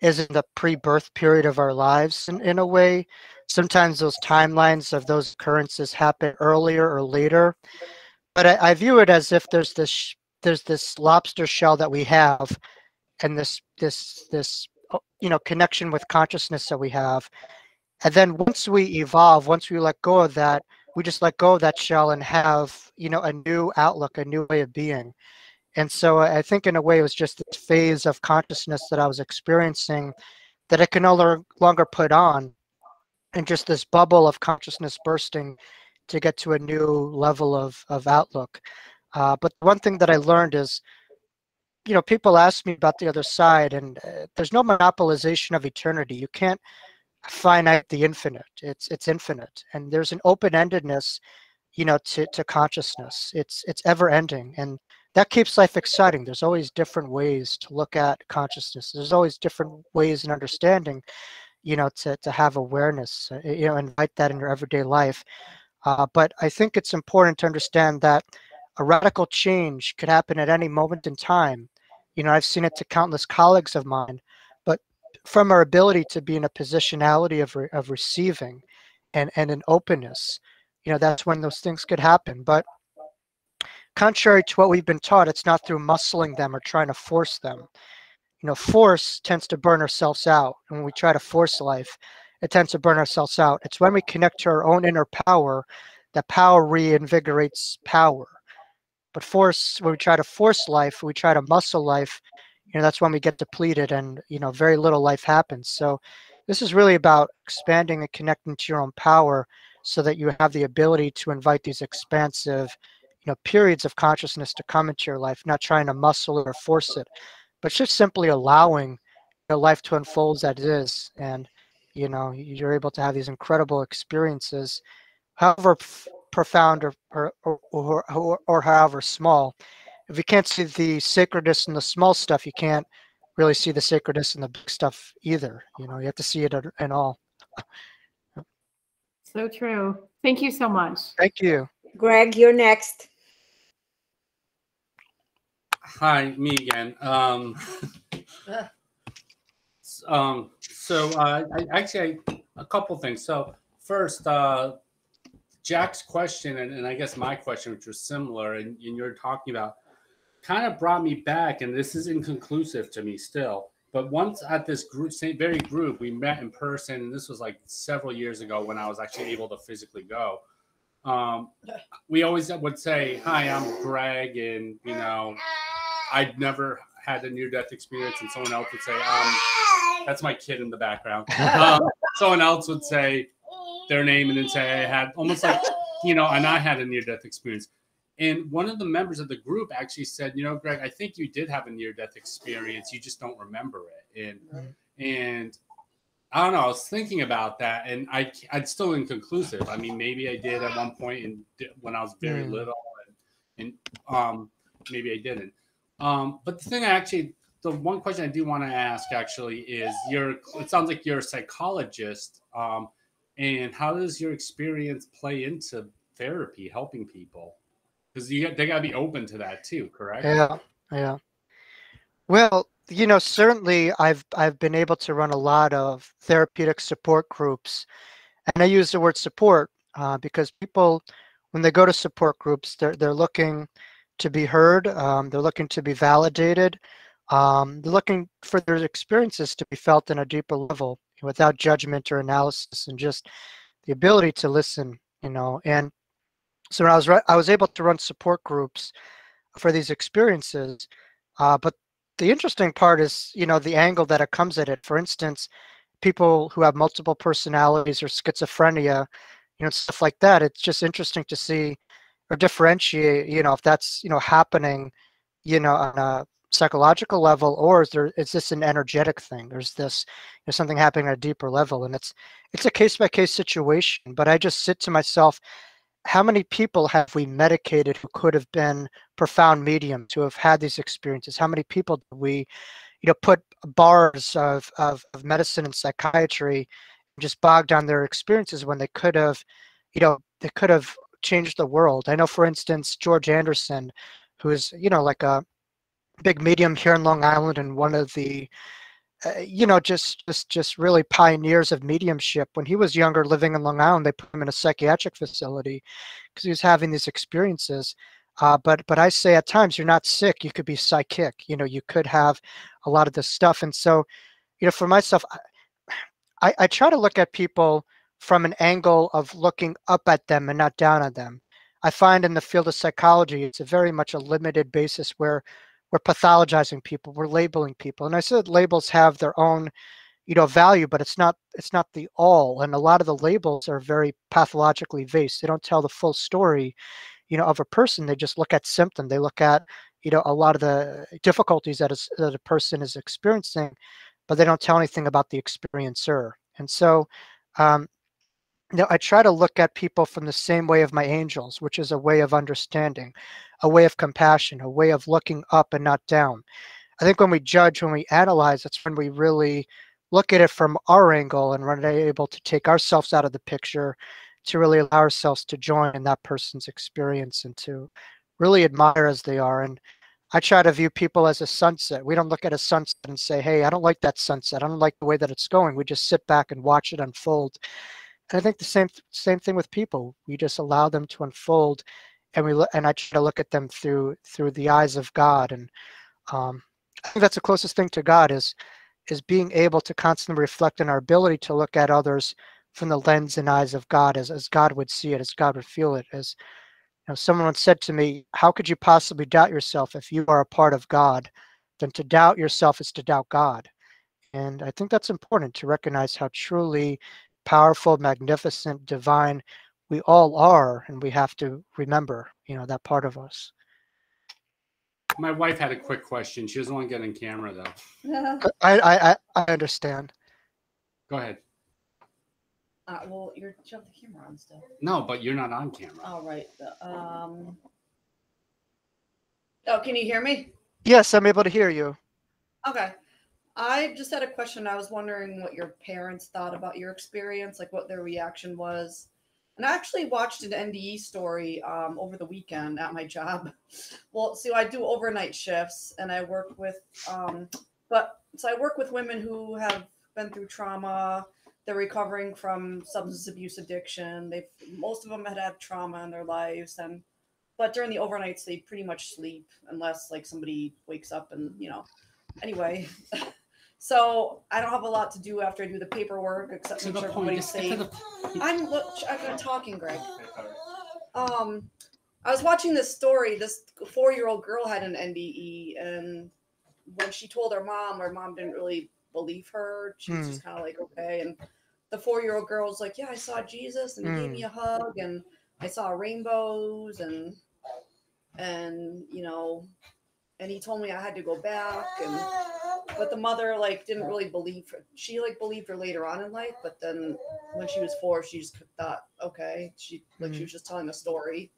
is in the pre-birth period of our lives. In, in a way, sometimes those timelines of those occurrences happen earlier or later. But I, I view it as if there's this there's this lobster shell that we have, and this this this you know connection with consciousness that we have, and then once we evolve, once we let go of that, we just let go of that shell and have you know a new outlook a new way of being. And so I think in a way it was just this phase of consciousness that I was experiencing that I can no longer put on. And just this bubble of consciousness bursting to get to a new level of, of outlook. Uh, but one thing that I learned is, you know, people ask me about the other side, and uh, there's no monopolization of eternity. You can't finite the infinite. It's it's infinite, and there's an open-endedness, you know, to to consciousness. It's it's ever ending, and that keeps life exciting. There's always different ways to look at consciousness. There's always different ways in understanding, you know, to to have awareness. Uh, you know, invite that in your everyday life. Uh, but I think it's important to understand that a radical change could happen at any moment in time. You know, I've seen it to countless colleagues of mine, but from our ability to be in a positionality of, re of receiving and, and an openness, you know, that's when those things could happen. But contrary to what we've been taught, it's not through muscling them or trying to force them. You know, force tends to burn ourselves out. And when we try to force life, it tends to burn ourselves out. It's when we connect to our own inner power that power reinvigorates power. But force, when we try to force life, we try to muscle life, you know, that's when we get depleted and, you know, very little life happens. So this is really about expanding and connecting to your own power so that you have the ability to invite these expansive, you know, periods of consciousness to come into your life, not trying to muscle or force it, but just simply allowing your life to unfold as it is. And, you know, you're able to have these incredible experiences, however profound or, or, or, or, or however small. If you can't see the sacredness in the small stuff, you can't really see the sacredness in the big stuff either. You know, you have to see it in all. So true. Thank you so much. Thank you. Greg, you're next. Hi, me again. Um, [laughs] um, so uh, I, actually, I, a couple things. So first, uh, Jack's question and, and I guess my question, which was similar, and, and you're talking about, kind of brought me back. And this is inconclusive to me still. But once at this group, same very group, we met in person. And this was like several years ago when I was actually able to physically go. Um, we always would say, "Hi, I'm Greg," and you know, I'd never had a near-death experience, and someone else would say, um, "That's my kid in the background." [laughs] Um, someone else would say, their name and then say I had almost like you know, and I had a near death experience. And one of the members of the group actually said, you know, Greg, I think you did have a near death experience. You just don't remember it. And right. and I don't know. I was thinking about that, and I I'd still inconclusive. I mean, maybe I did at one point, and when I was very mm. little, and, and um, maybe I didn't. Um, but the thing I actually, the one question I do want to ask actually is, you're. It sounds like you're a psychologist. Um, and how does your experience play into therapy, helping people? Because you they got to be open to that too, correct? Yeah, yeah. Well, you know, certainly I've I've been able to run a lot of therapeutic support groups, and I use the word support uh, because people, when they go to support groups, they're they're looking to be heard, um, they're looking to be validated, um, they're looking for their experiences to be felt in a deeper level without judgment or analysis and just the ability to listen you know and so i was i was able to run support groups for these experiences uh, but the interesting part is you know the angle that it comes at it. For instance people who have multiple personalities or schizophrenia you know stuff like that it's just interesting to see or differentiate you know if that's you know happening you know on a psychological level or is there is this an energetic thing? There's this there's something happening at a deeper level and it's it's a case by case situation but i just sit to myself how many people have we medicated who could have been profound mediums who have had these experiences? How many people do we you know put bars of, of, of medicine and psychiatry just bogged down their experiences when they could have you know they could have changed the world? I know for instance george anderson who is you know like a big medium here in Long Island and one of the uh, you know just just just really pioneers of mediumship. When he was younger living in long island they put him in a psychiatric facility because he was having these experiences. Uh, but but i say at times you're not sick you could be psychic. You know you could have a lot of this stuff. And so you know for myself i i try to look at people from an angle of looking up at them and not down on them. I find in the field of psychology it's a very much a limited basis where we're pathologizing people, we're labeling people. And I said labels have their own, you know, value, but it's not it's not the all. And a lot of the labels are very pathologically based. They don't tell the full story, you know, of a person. They just look at symptom. They look at, you know, a lot of the difficulties that, is, that a person is experiencing, but they don't tell anything about the experiencer. And so um, know, I try to look at people from the same way of my angels, which is a way of understanding, a way of compassion, a way of looking up and not down. I think when we judge, when we analyze, that's when we really look at it from our angle and we're able to take ourselves out of the picture to really allow ourselves to join in that person's experience and to really admire as they are. And I try to view people as a sunset. We don't look at a sunset and say, hey, I don't like that sunset. I don't like the way that it's going. We just sit back and watch it unfold and I think the same same thing with people. We just allow them to unfold, and we and I try to look at them through through the eyes of God. And um, I think that's the closest thing to God is is being able to constantly reflect on our ability to look at others from the lens and eyes of God, as as God would see it, as God would feel it. As you know, someone once said to me, "How could you possibly doubt yourself if you are a part of God? Then to doubt yourself is to doubt God." And I think that's important to recognize how truly powerful, magnificent, divine we all are, and we have to remember, you know, that part of us. My wife had a quick question. She doesn't want to get on camera though. [laughs] I I I understand. Go ahead. Uh, well, you're you have the camera on still. No, but you're not on camera. All right. Um. Oh, can you hear me? Yes, I'm able to hear you. Okay. I just had a question. I was wondering what your parents thought about your experience, like what their reaction was. And I actually watched an NDE story um, over the weekend at my job. [laughs] Well, so I do overnight shifts, and I work with, um, but so I work with women who have been through trauma. They're recovering from substance abuse addiction. They've most of them had had trauma in their lives, and but during the overnights they pretty much sleep unless like somebody wakes up and you know. Anyway. [laughs] So I don't have a lot to do after I do the paperwork, except to make sure everybody's safe. I'm look, I'm talking, Greg. Um, I was watching this story. This four-year-old girl had an NDE, and when she told her mom, her mom didn't really believe her. She was mm. just kind of like, okay. And the four-year-old girl was like, yeah, I saw Jesus, and he mm. gave me hmm. a hug, and I saw rainbows, and and you know, and he told me I had to go back, and but the mother like didn't really believe her. She like believed her later on in life, but then when she was four, she just thought, okay, she like mm-hmm. she was just telling a story.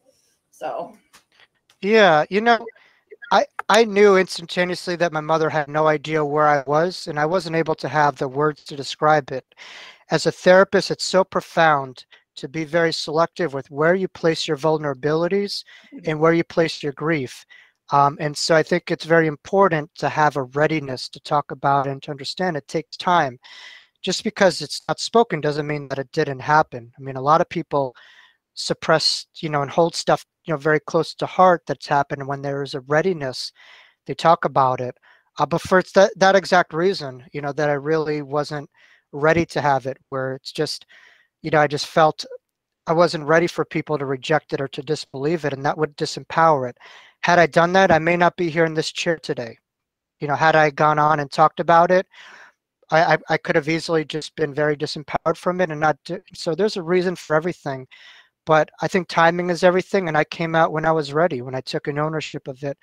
So yeah, you know, I I knew instantaneously that my mother had no idea where I was, and I wasn't able to have the words to describe it. As a therapist, it's so profound to be very selective with where you place your vulnerabilities mm-hmm. and where you place your grief um, and so I think it's very important to have a readiness to talk about and to understand it takes time. Just because it's not spoken doesn't mean that it didn't happen. I mean, a lot of people suppress, you know, and hold stuff, you know, very close to heart that's happened. When there is a readiness, they talk about it. Uh, but for that, that exact reason, you know, that I really wasn't ready to have it, where it's just, you know, I just felt I wasn't ready for people to reject it or to disbelieve it, and that would disempower it. Had I done that, I may not be here in this chair today. You know, had I gone on and talked about it, I, I, I could have easily just been very disempowered from it and not do, so there's a reason for everything. But I think timing is everything, and I came out when I was ready, when I took an ownership of it.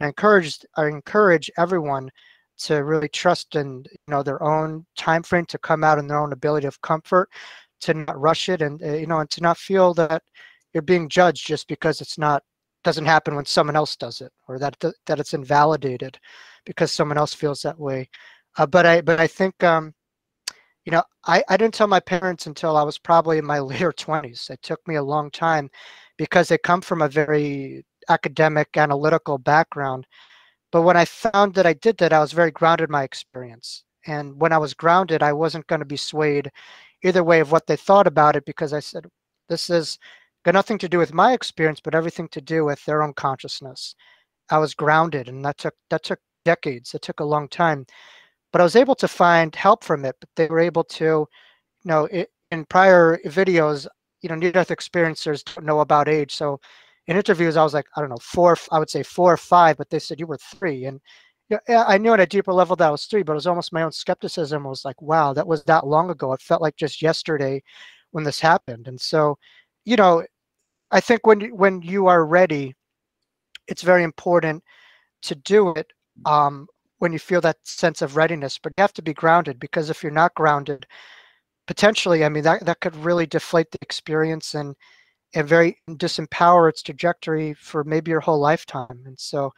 And I encouraged I encourage everyone to really trust in you know their own time frame to come out in their own ability of comfort to not rush it and uh, you know and to not feel that you're being judged just because it's not doesn't happen when someone else does it or that that it's invalidated because someone else feels that way. Uh, but i but i think um you know I, I didn't tell my parents until i was probably in my [laughs] later 20s it took me a long time because they come from a very academic analytical background. But when i found that i did that i was very grounded in my experience. And when i was grounded i wasn't going to be swayed either way of what they thought about it because I said, this is got nothing to do with my experience, but everything to do with their own consciousness. I was grounded and that took that took decades. It took a long time. But I was able to find help from it. But they were able to, you know, it, in prior videos, you know, near-death experiencers don't know about age. So in interviews, I was like, I don't know, four, I would say four or five, but they said you were three. And yeah, I knew at a deeper level that I was three, but it was almost my own skepticism was like, wow, that was that long ago. It felt like just yesterday when this happened. And so, you know, I think when when you are ready, it's very important to do it um, when you feel that sense of readiness. But you have to be grounded because if you're not grounded, potentially, I mean, that that could really deflate the experience and and very disempower its trajectory for maybe your whole lifetime. And so,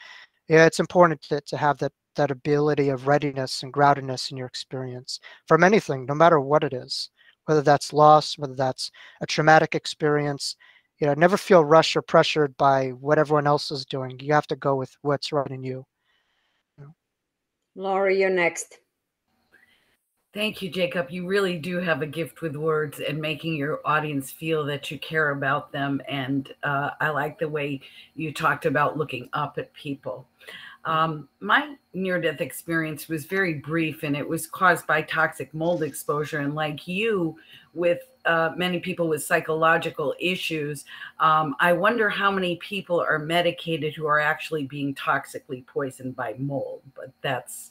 yeah, it's important to, to have that that ability of readiness and groundedness in your experience from anything, no matter what it is, whether that's loss, whether that's a traumatic experience. You know, never feel rushed or pressured by what everyone else is doing. You have to go with what's right in you. you know? Laurie, you're next. Thank you, Jacob. You really do have a gift with words and making your audience feel that you care about them. And uh, I like the way you talked about looking up at people. Um, my near death experience was very brief and it was caused by toxic mold exposure. And like you, with uh, many people with psychological issues, um, I wonder how many people are medicated who are actually being toxically poisoned by mold. But that's.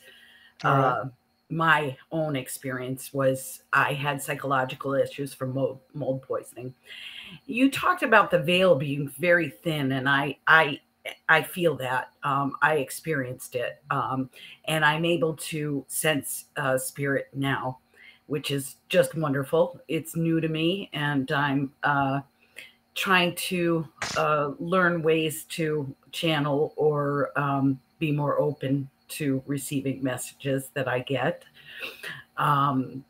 Uh, my own experience was I had psychological issues from mold, mold poisoning. You talked about the veil being very thin, and I I I feel that um, I experienced it, um, and I'm able to sense uh, spirit now, which is just wonderful. It's new to me, and I'm uh, trying to uh, learn ways to channel or um, be more open to receiving messages that I get. Um,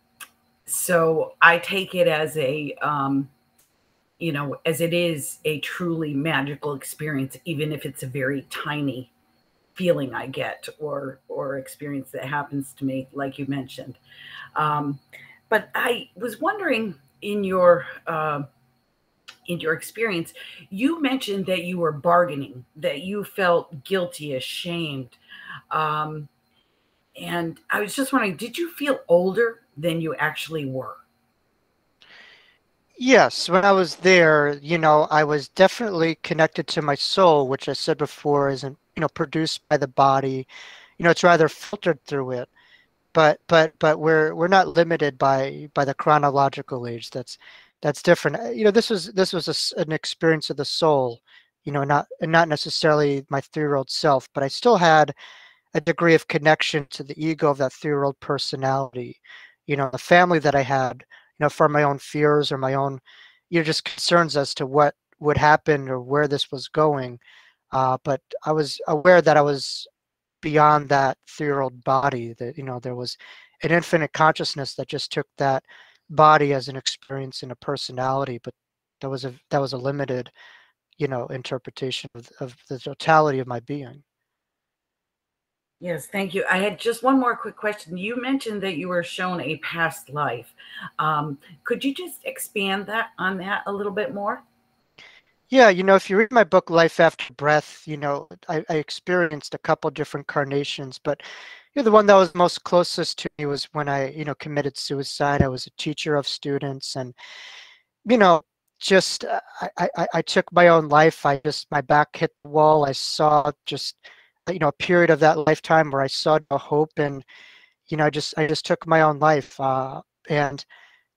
so I take it as a, um, you know, as it is a truly magical experience, even if it's a very tiny feeling I get or or experience that happens to me, like you mentioned. Um, but I was wondering in your uh, in your experience, you mentioned that you were bargaining, that you felt guilty, ashamed. Um, and I was just wondering, did you feel older than you actually were? Yes, when I was there, you know, I was definitely connected to my soul, which I said before isn't, you know, produced by the body. You know, it's rather filtered through it. But but but we're we're not limited by by the chronological age. That's that's different. Uh, you know, this was this was a, an experience of the soul. You know, not not necessarily my three-year-old self, but I still had a degree of connection to the ego of that three-year-old personality. You know, the family that I had, know, for my own fears or my own, you know, just concerns as to what would happen or where this was going. Uh, but I was aware that I was beyond that three-year-old body. That you know, there was an infinite consciousness that just took that body as an experience and a personality, but that was a that was a limited, you know, interpretation of, of the totality of my being. Yes, thank you. I had just one more quick question. You mentioned that you were shown a past life. Um, could you just expand that on that a little bit more? Yeah, you know, if you read my book Life After Breath, you know, I, I experienced a couple different carnations, but you know, the one that was most closest to me was when I, you know, committed suicide. I was a teacher of students, and you know, just uh, I, I, I took my own life. I just my back hit the wall. I saw just you know a period of that lifetime where I saw no hope and you know I just I just took my own life uh, and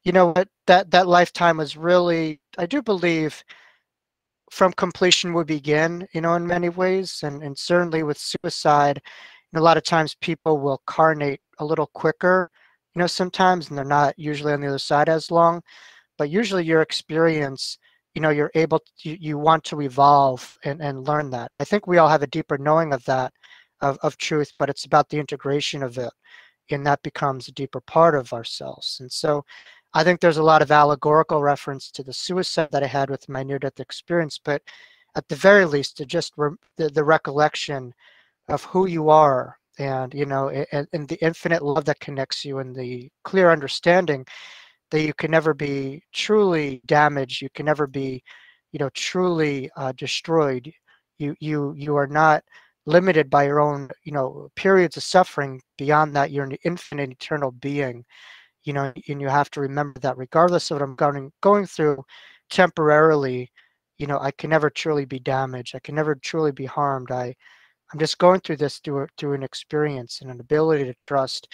you know what? That that lifetime was really I do believe from completion would begin you know in many ways and and certainly with suicide a lot of times people will carnate a little quicker you know sometimes and they're not usually on the other side as long but usually your experience you know you're able to, you, want to evolve and, and learn that. I think we all have a deeper knowing of that of, of truth but it's about the integration of it and that becomes a deeper part of ourselves. And so i think there's a lot of allegorical reference to the suicide that i had with my near-death experience but at the very least just re- the, the recollection of who you are and you know and, and the infinite love that connects you and the clear understanding that you can never be truly damaged you can never be you know truly uh, destroyed you you you are not limited by your own you know periods of suffering beyond that you're an infinite eternal being you know and you have to remember that regardless of what i'm going going through temporarily you know, I can never truly be damaged. I can never truly be harmed. I, I'm just going through this through through an experience and an ability to trust,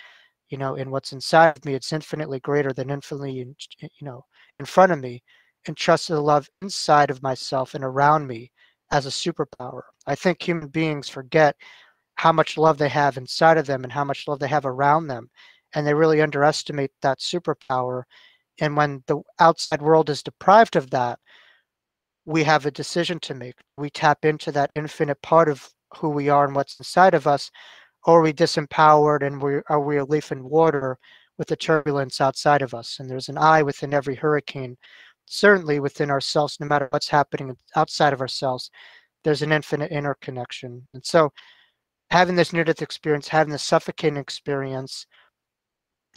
you know, in what's inside of me. It's infinitely greater than infinitely, in, you know, in front of me, and trust the love inside of myself and around me as a superpower. I think human beings forget how much love they have inside of them and how much love they have around them, and they really underestimate that superpower. And when the outside world is deprived of that, we have a decision to make. We tap into that infinite part of who we are and what's inside of us, are we disempowered and we are we a leaf in water with the turbulence outside of us? And there's an eye within every hurricane, certainly within ourselves, no matter what's happening outside of ourselves, there's an infinite interconnection. And so having this near-death experience, having the suffocating experience,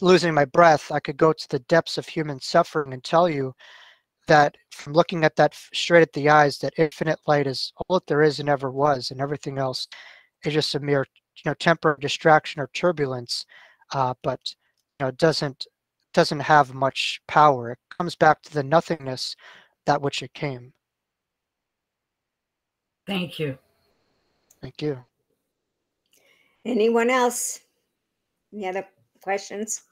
losing my breath, I could go to the depths of human suffering and tell you that from looking at that straight at the eyes, that infinite light is all that there is and ever was, and everything else is just a mere, you know, temporary distraction or turbulence. Uh, but you know, it doesn't doesn't have much power. It comes back to the nothingness, that which it came. Thank you. Thank you. Anyone else? Any other questions?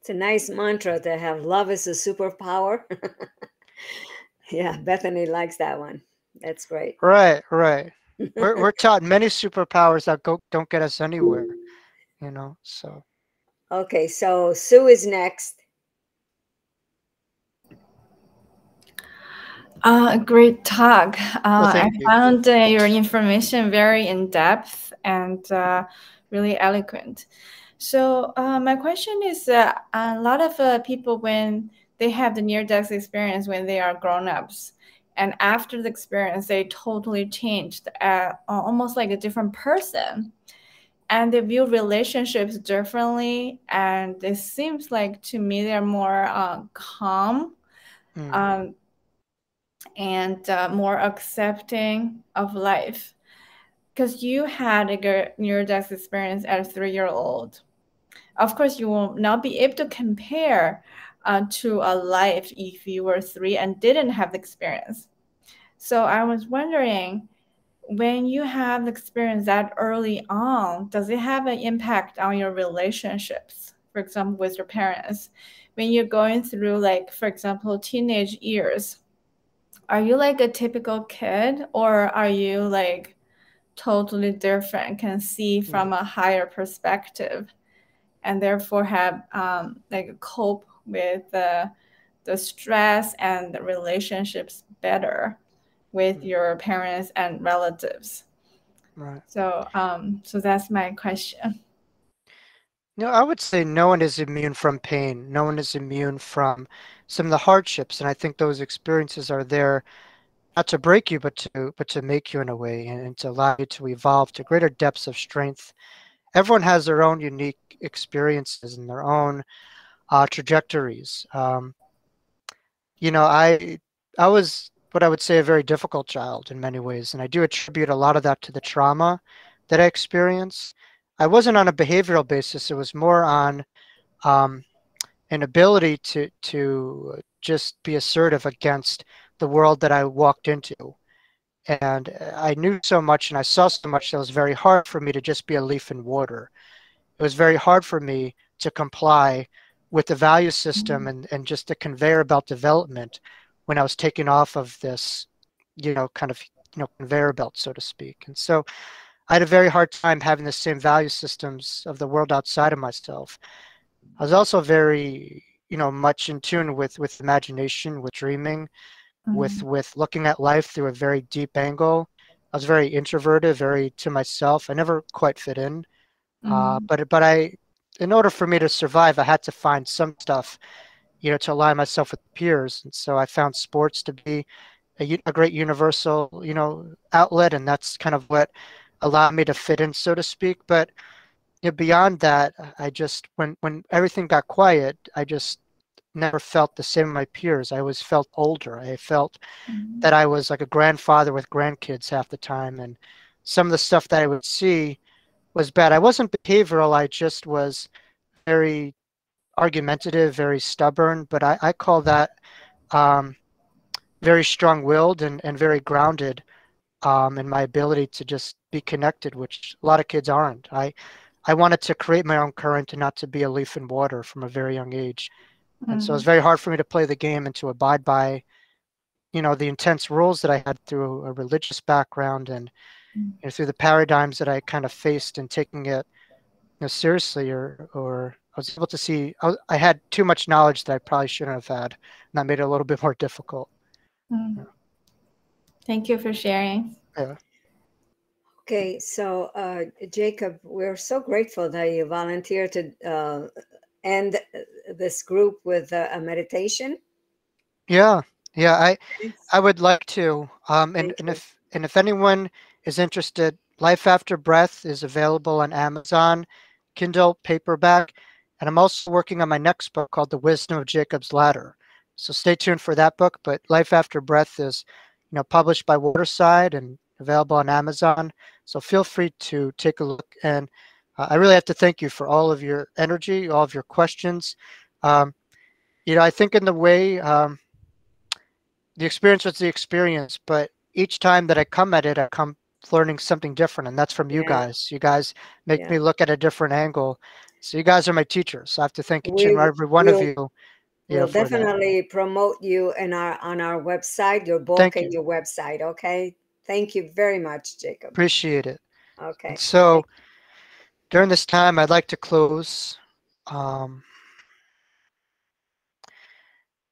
It's a nice mantra to have love is a superpower. [laughs] yeah, Bethany likes that one. That's great. Right, right. we're, we're [laughs] taught many superpowers that go, don't get us anywhere, you know, so. Okay, so Sue is next. Uh, great talk. Uh, well, I you. found uh, your information very in depth and uh, really eloquent. So uh, my question is, uh, a lot of uh, people when they have the near-death experience when they are grown-ups, and after the experience, they totally changed, uh, almost like a different person, and they view relationships differently. And it seems like to me they're more uh, calm. Mm. Um, and uh, more accepting of life because you had a near-death experience at a three-year-old of course, you will not be able to compare uh, to a life if you were three and didn't have the experience. So I was wondering, when you have the experience that early on, does it have an impact on your relationships? For example, with your parents, when you're going through, like, for example, teenage years, are you like a typical kid or are you like totally different, can see from a higher perspective? and therefore have um, like a cope with the, the stress and the relationships better with mm-hmm. your parents and relatives. Right. So, um, so that's my question. No, I would say no one is immune from pain. No one is immune from some of the hardships, and I think those experiences are there not to break you, but to but to make you in a way, and, and to allow you to evolve to greater depths of strength everyone has their own unique experiences and their own uh, trajectories. Um, you know, I I was what I would say a very difficult child in many ways, and I do attribute a lot of that to the trauma that I experienced. I wasn't on a behavioral basis; it was more on um, an ability to to just be assertive against the world that I walked into and I knew so much and I saw so much that it was very hard for me to just be a leaf in water. It was very hard for me to comply with the value system and, and just the conveyor belt development when I was taken off of this, you know, kind of, you know, conveyor belt, so to speak. And so I had a very hard time having the same value systems of the world outside of myself. I was also very, you know, much in tune with, with imagination, with dreaming, mm-hmm. with with looking at life through a very deep angle. I was very introverted, very to myself. I never quite fit in. Uh, mm-hmm. Uh, but but I, in order for me to survive, I had to find some stuff, you know, to align myself with peers. And so I found sports to be a, a great universal, you know, outlet, and that's kind of what allowed me to fit in, so to speak. But you know, beyond that, I just when when everything got quiet, I just never felt the same as my peers. I always felt older. I felt mm-hmm. that I was like a grandfather with grandkids half the time. And some of the stuff that I would see was bad. I wasn't behavioral, I just was very argumentative, very stubborn, but I, I call that um, very strong-willed and, and very grounded um, in my ability to just be connected, which a lot of kids aren't. I I wanted to create my own current and not to be a leaf in water from a very young age. Mm-hmm. And so it's mm-hmm. very hard for me to play the game and to abide by, you know, the intense rules that I had through a religious background and. You know, through the paradigms that I kind of faced in taking it you know, seriously or or I was able to see I, was, I, had too much knowledge that I probably shouldn't have had, and that made it a little bit more difficult. Mm. Yeah. Thank you for sharing. Yeah. Okay, so uh, Jacob, we're so grateful that you volunteered to uh, end this group with a meditation. Yeah, yeah, I I would like to. Um, and, and if and if anyone is interested, Life After Breath is available on Amazon, Kindle paperback, and I'm also working on my next book called The Wisdom of Jacob's Ladder. So stay tuned for that book. But Life After Breath is, you know, published by Waterside and available on Amazon. So feel free to take a look. And uh, I really have to thank you for all of your energy, all of your questions. Um, you know, I think in the way um, the experience was the experience, but each time that I come at it, I come learning something different, and that's from you yeah. guys. You guys make yeah. me look at a different angle. So you guys are my teachers. So I have to thank each and every one of you. We'll definitely that. promote you in our on our website, your book thank and you. your website. Okay. Thank you very much, Jacob. Appreciate it. Okay. And so during this time, I'd like to close. Um,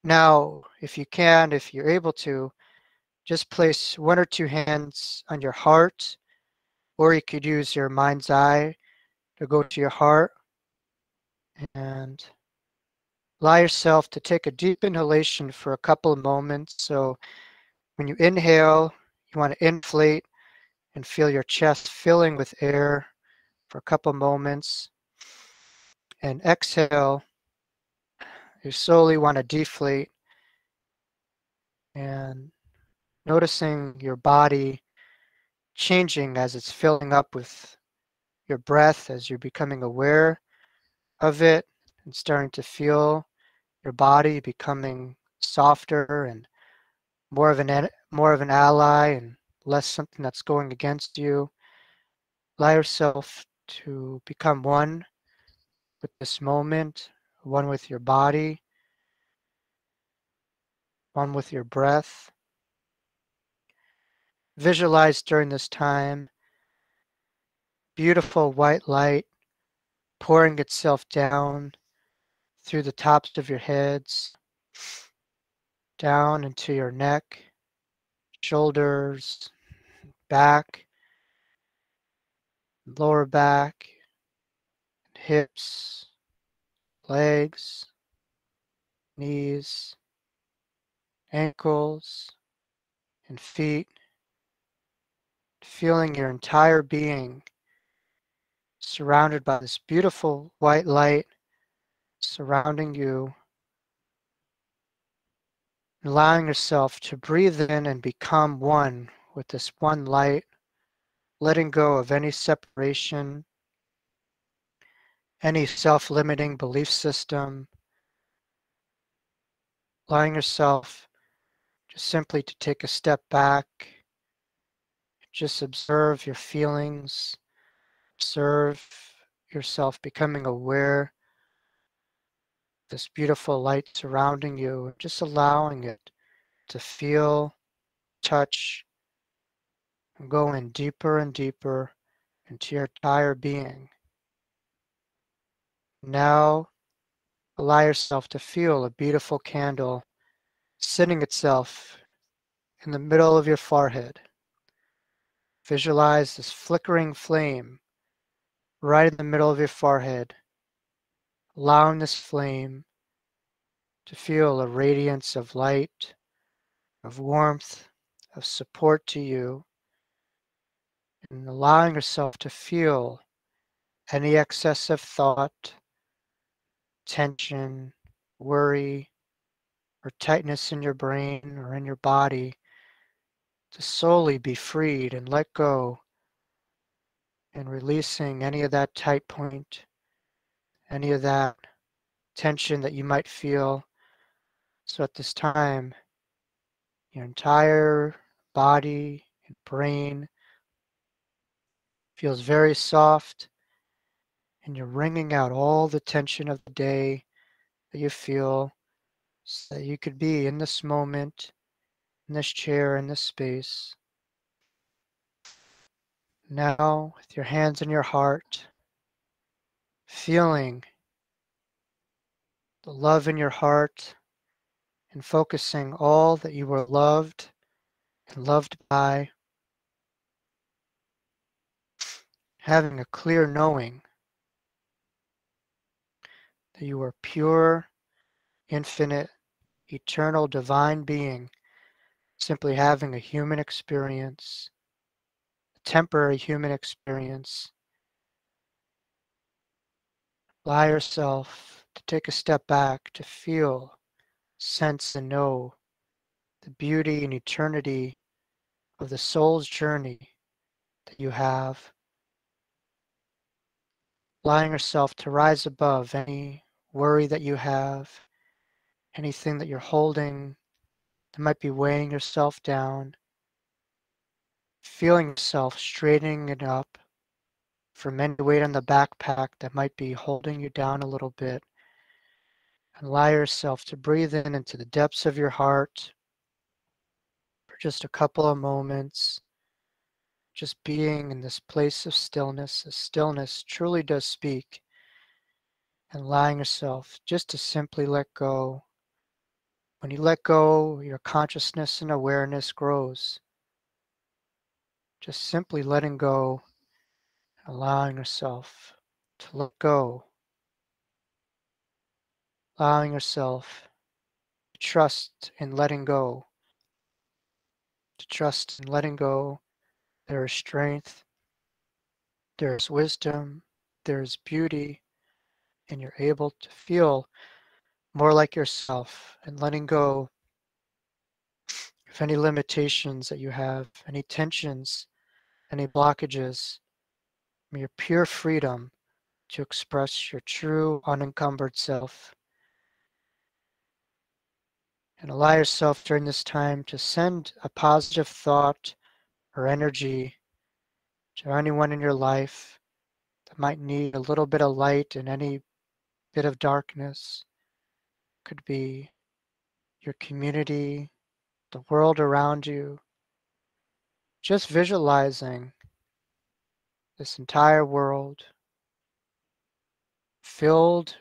now, if you can, if you're able to, just place one or two hands on your heart, or you could use your mind's eye to go to your heart and allow yourself to take a deep inhalation for a couple of moments. So when you inhale, you want to inflate and feel your chest filling with air for a couple moments. And exhale, you slowly want to deflate and noticing your body changing as it's filling up with your breath, as you're becoming aware of it and starting to feel your body becoming softer and more of an more of an ally and less something that's going against you. Allow yourself to become one with this moment, one with your body, one with your breath. Visualize during this time. Beautiful white light pouring itself down through the tops of your heads, down into your neck, shoulders, back, lower back, hips, legs, knees, ankles, and feet, feeling your entire being surrounded by this beautiful white light surrounding you allowing yourself to breathe in and become one with this one light, letting go of any separation, any self limiting belief system, allowing yourself just simply to take a step back, just observe your feelings, observe yourself becoming aware this beautiful light surrounding you, just allowing it to feel, touch, and go in deeper and deeper into your entire being. Now, allow yourself to feel a beautiful candle sitting itself in the middle of your forehead. Visualize this flickering flame right in the middle of your forehead allowing this flame to feel a radiance of light, of warmth, of support to you, and allowing yourself to feel any excessive thought, tension, worry, or tightness in your brain or in your body to solely be freed and let go and releasing any of that tight point any of that tension that you might feel. So at this time, your entire body and brain feels very soft, and you're wringing out all the tension of the day that you feel so that you could be in this moment, in this chair, in this space. Now, with your hands in your heart, feeling the love in your heart and focusing all that you were loved and loved by, having a clear knowing that you are pure, infinite, eternal, divine being, simply having a human experience, a temporary human experience. Allow yourself to take a step back to feel sense and know the beauty and eternity of the soul's journey that you have. Allowing yourself to rise above any worry that you have, anything that you're holding that might be weighing yourself down. Feeling yourself straightening it up from any weight on the backpack that might be holding you down a little bit and allow yourself to breathe in into the depths of your heart for just a couple of moments. Just being in this place of stillness, as stillness truly does speak, and allowing yourself just to simply let go. When you let go, your consciousness and awareness grows. Just simply letting go, allowing yourself to let go. Allowing yourself to trust in letting go, to trust in letting go. There is strength, there is wisdom, there is beauty, and you're able to feel more like yourself and letting go of any limitations that you have, any tensions, any blockages, your pure freedom to express your true unencumbered self and allow yourself during this time to send a positive thought or energy to anyone in your life that might need a little bit of light in any bit of darkness. Could be your community, the world around you. Just visualizing this entire world filled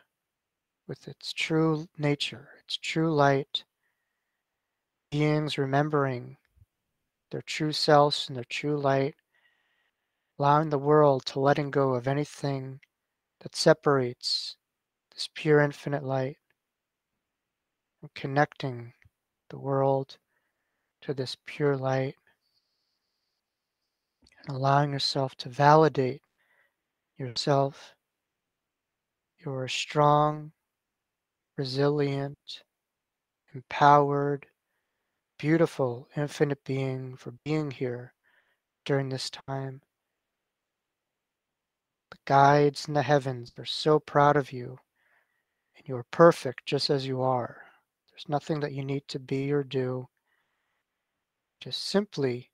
with its true nature, its true light, beings remembering their true selves and their true light, allowing the world to letting go of anything that separates this pure infinite light connecting the world to this pure light and allowing yourself to validate yourself. You're strong, resilient, empowered, beautiful, infinite being for being here during this time. The guides in the heavens are so proud of you, and you are perfect just as you are. There's nothing that you need to be or do. Just simply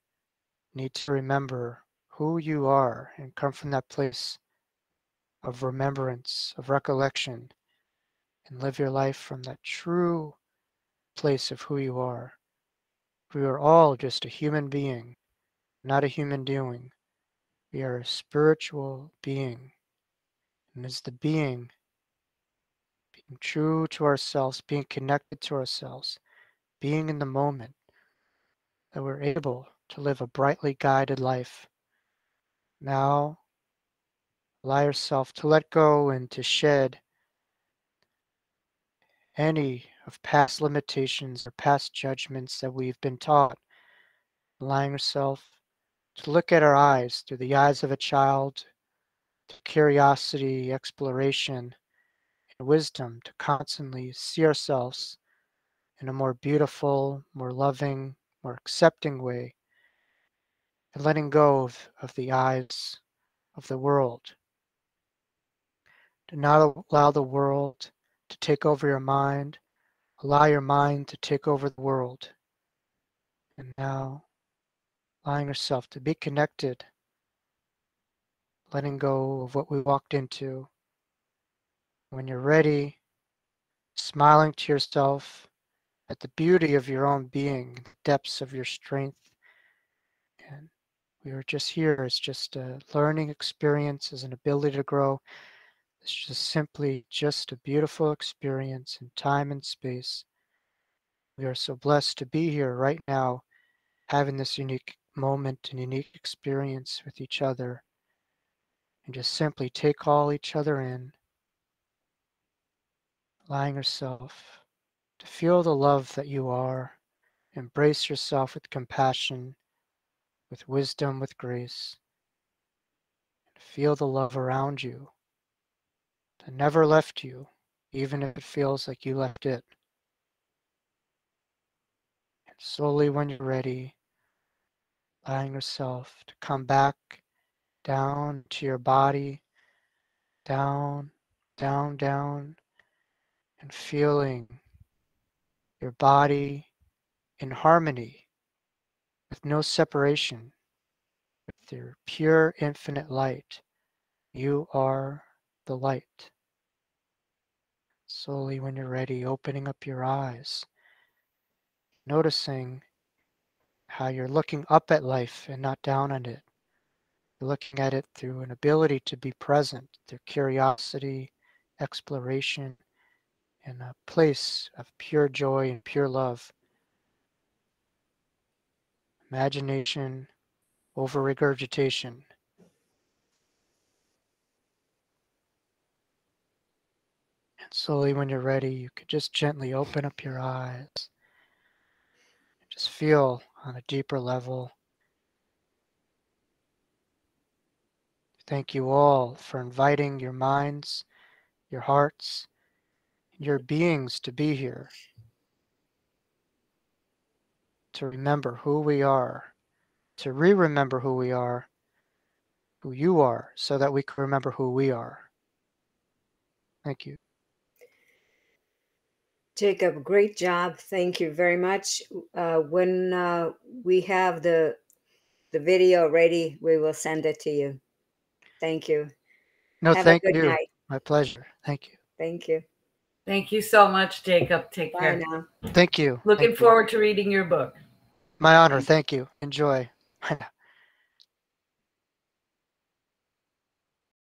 need to remember who you are and come from that place of remembrance, of recollection, and live your life from that true place of who you are. We are all just a human being, not a human doing. We are a spiritual being. And as the being, true to ourselves, being connected to ourselves, being in the moment, that we're able to live a brightly guided life. Now, allow yourself to let go and to shed any of past limitations or past judgments that we've been taught, allowing yourself to look at our eyes through the eyes of a child, to curiosity, exploration, wisdom to constantly see ourselves in a more beautiful, more loving, more accepting way, and letting go of, of the eyes of the world. Do not allow the world to take over your mind. Allow your mind to take over the world. And now, allowing yourself to be connected, letting go of what we walked into. When you're ready, smiling to yourself at the beauty of your own being, depths of your strength. And we are just here It's just a learning experience, as an ability to grow. It's just simply just a beautiful experience in time and space. We are so blessed to be here right now, having this unique moment and unique experience with each other. And just simply take all each other in, allowing yourself to feel the love that you are, embrace yourself with compassion, with wisdom, with grace, and feel the love around you that never left you, even if it feels like you left it. And slowly, when you're ready, allowing yourself to come back down to your body, down, down, down, and feeling your body in harmony with no separation, with your pure infinite light. You are the light. Slowly, when you're ready, opening up your eyes, noticing how you're looking up at life and not down on it. You're looking at it through an ability to be present, through curiosity, exploration, and a place of pure joy and pure love. Imagination over regurgitation. And slowly, when you're ready, you could just gently open up your eyes. Just feel on a deeper level. Thank you all for inviting your minds, your hearts, your beings to be here. To remember who we are, to re remember who we are, who you are, so that we can remember who we are. Thank you. Jacob, great job. Thank you very much. Uh, when uh, we have the the video ready, we will send it to you. Thank you. No, have thank you. Night. My pleasure. Thank you. Thank you. Thank you so much, Jacob. Take Bye care. now. Thank you. Looking thank forward you. to reading your book. My honor. Thank you. Enjoy. [laughs]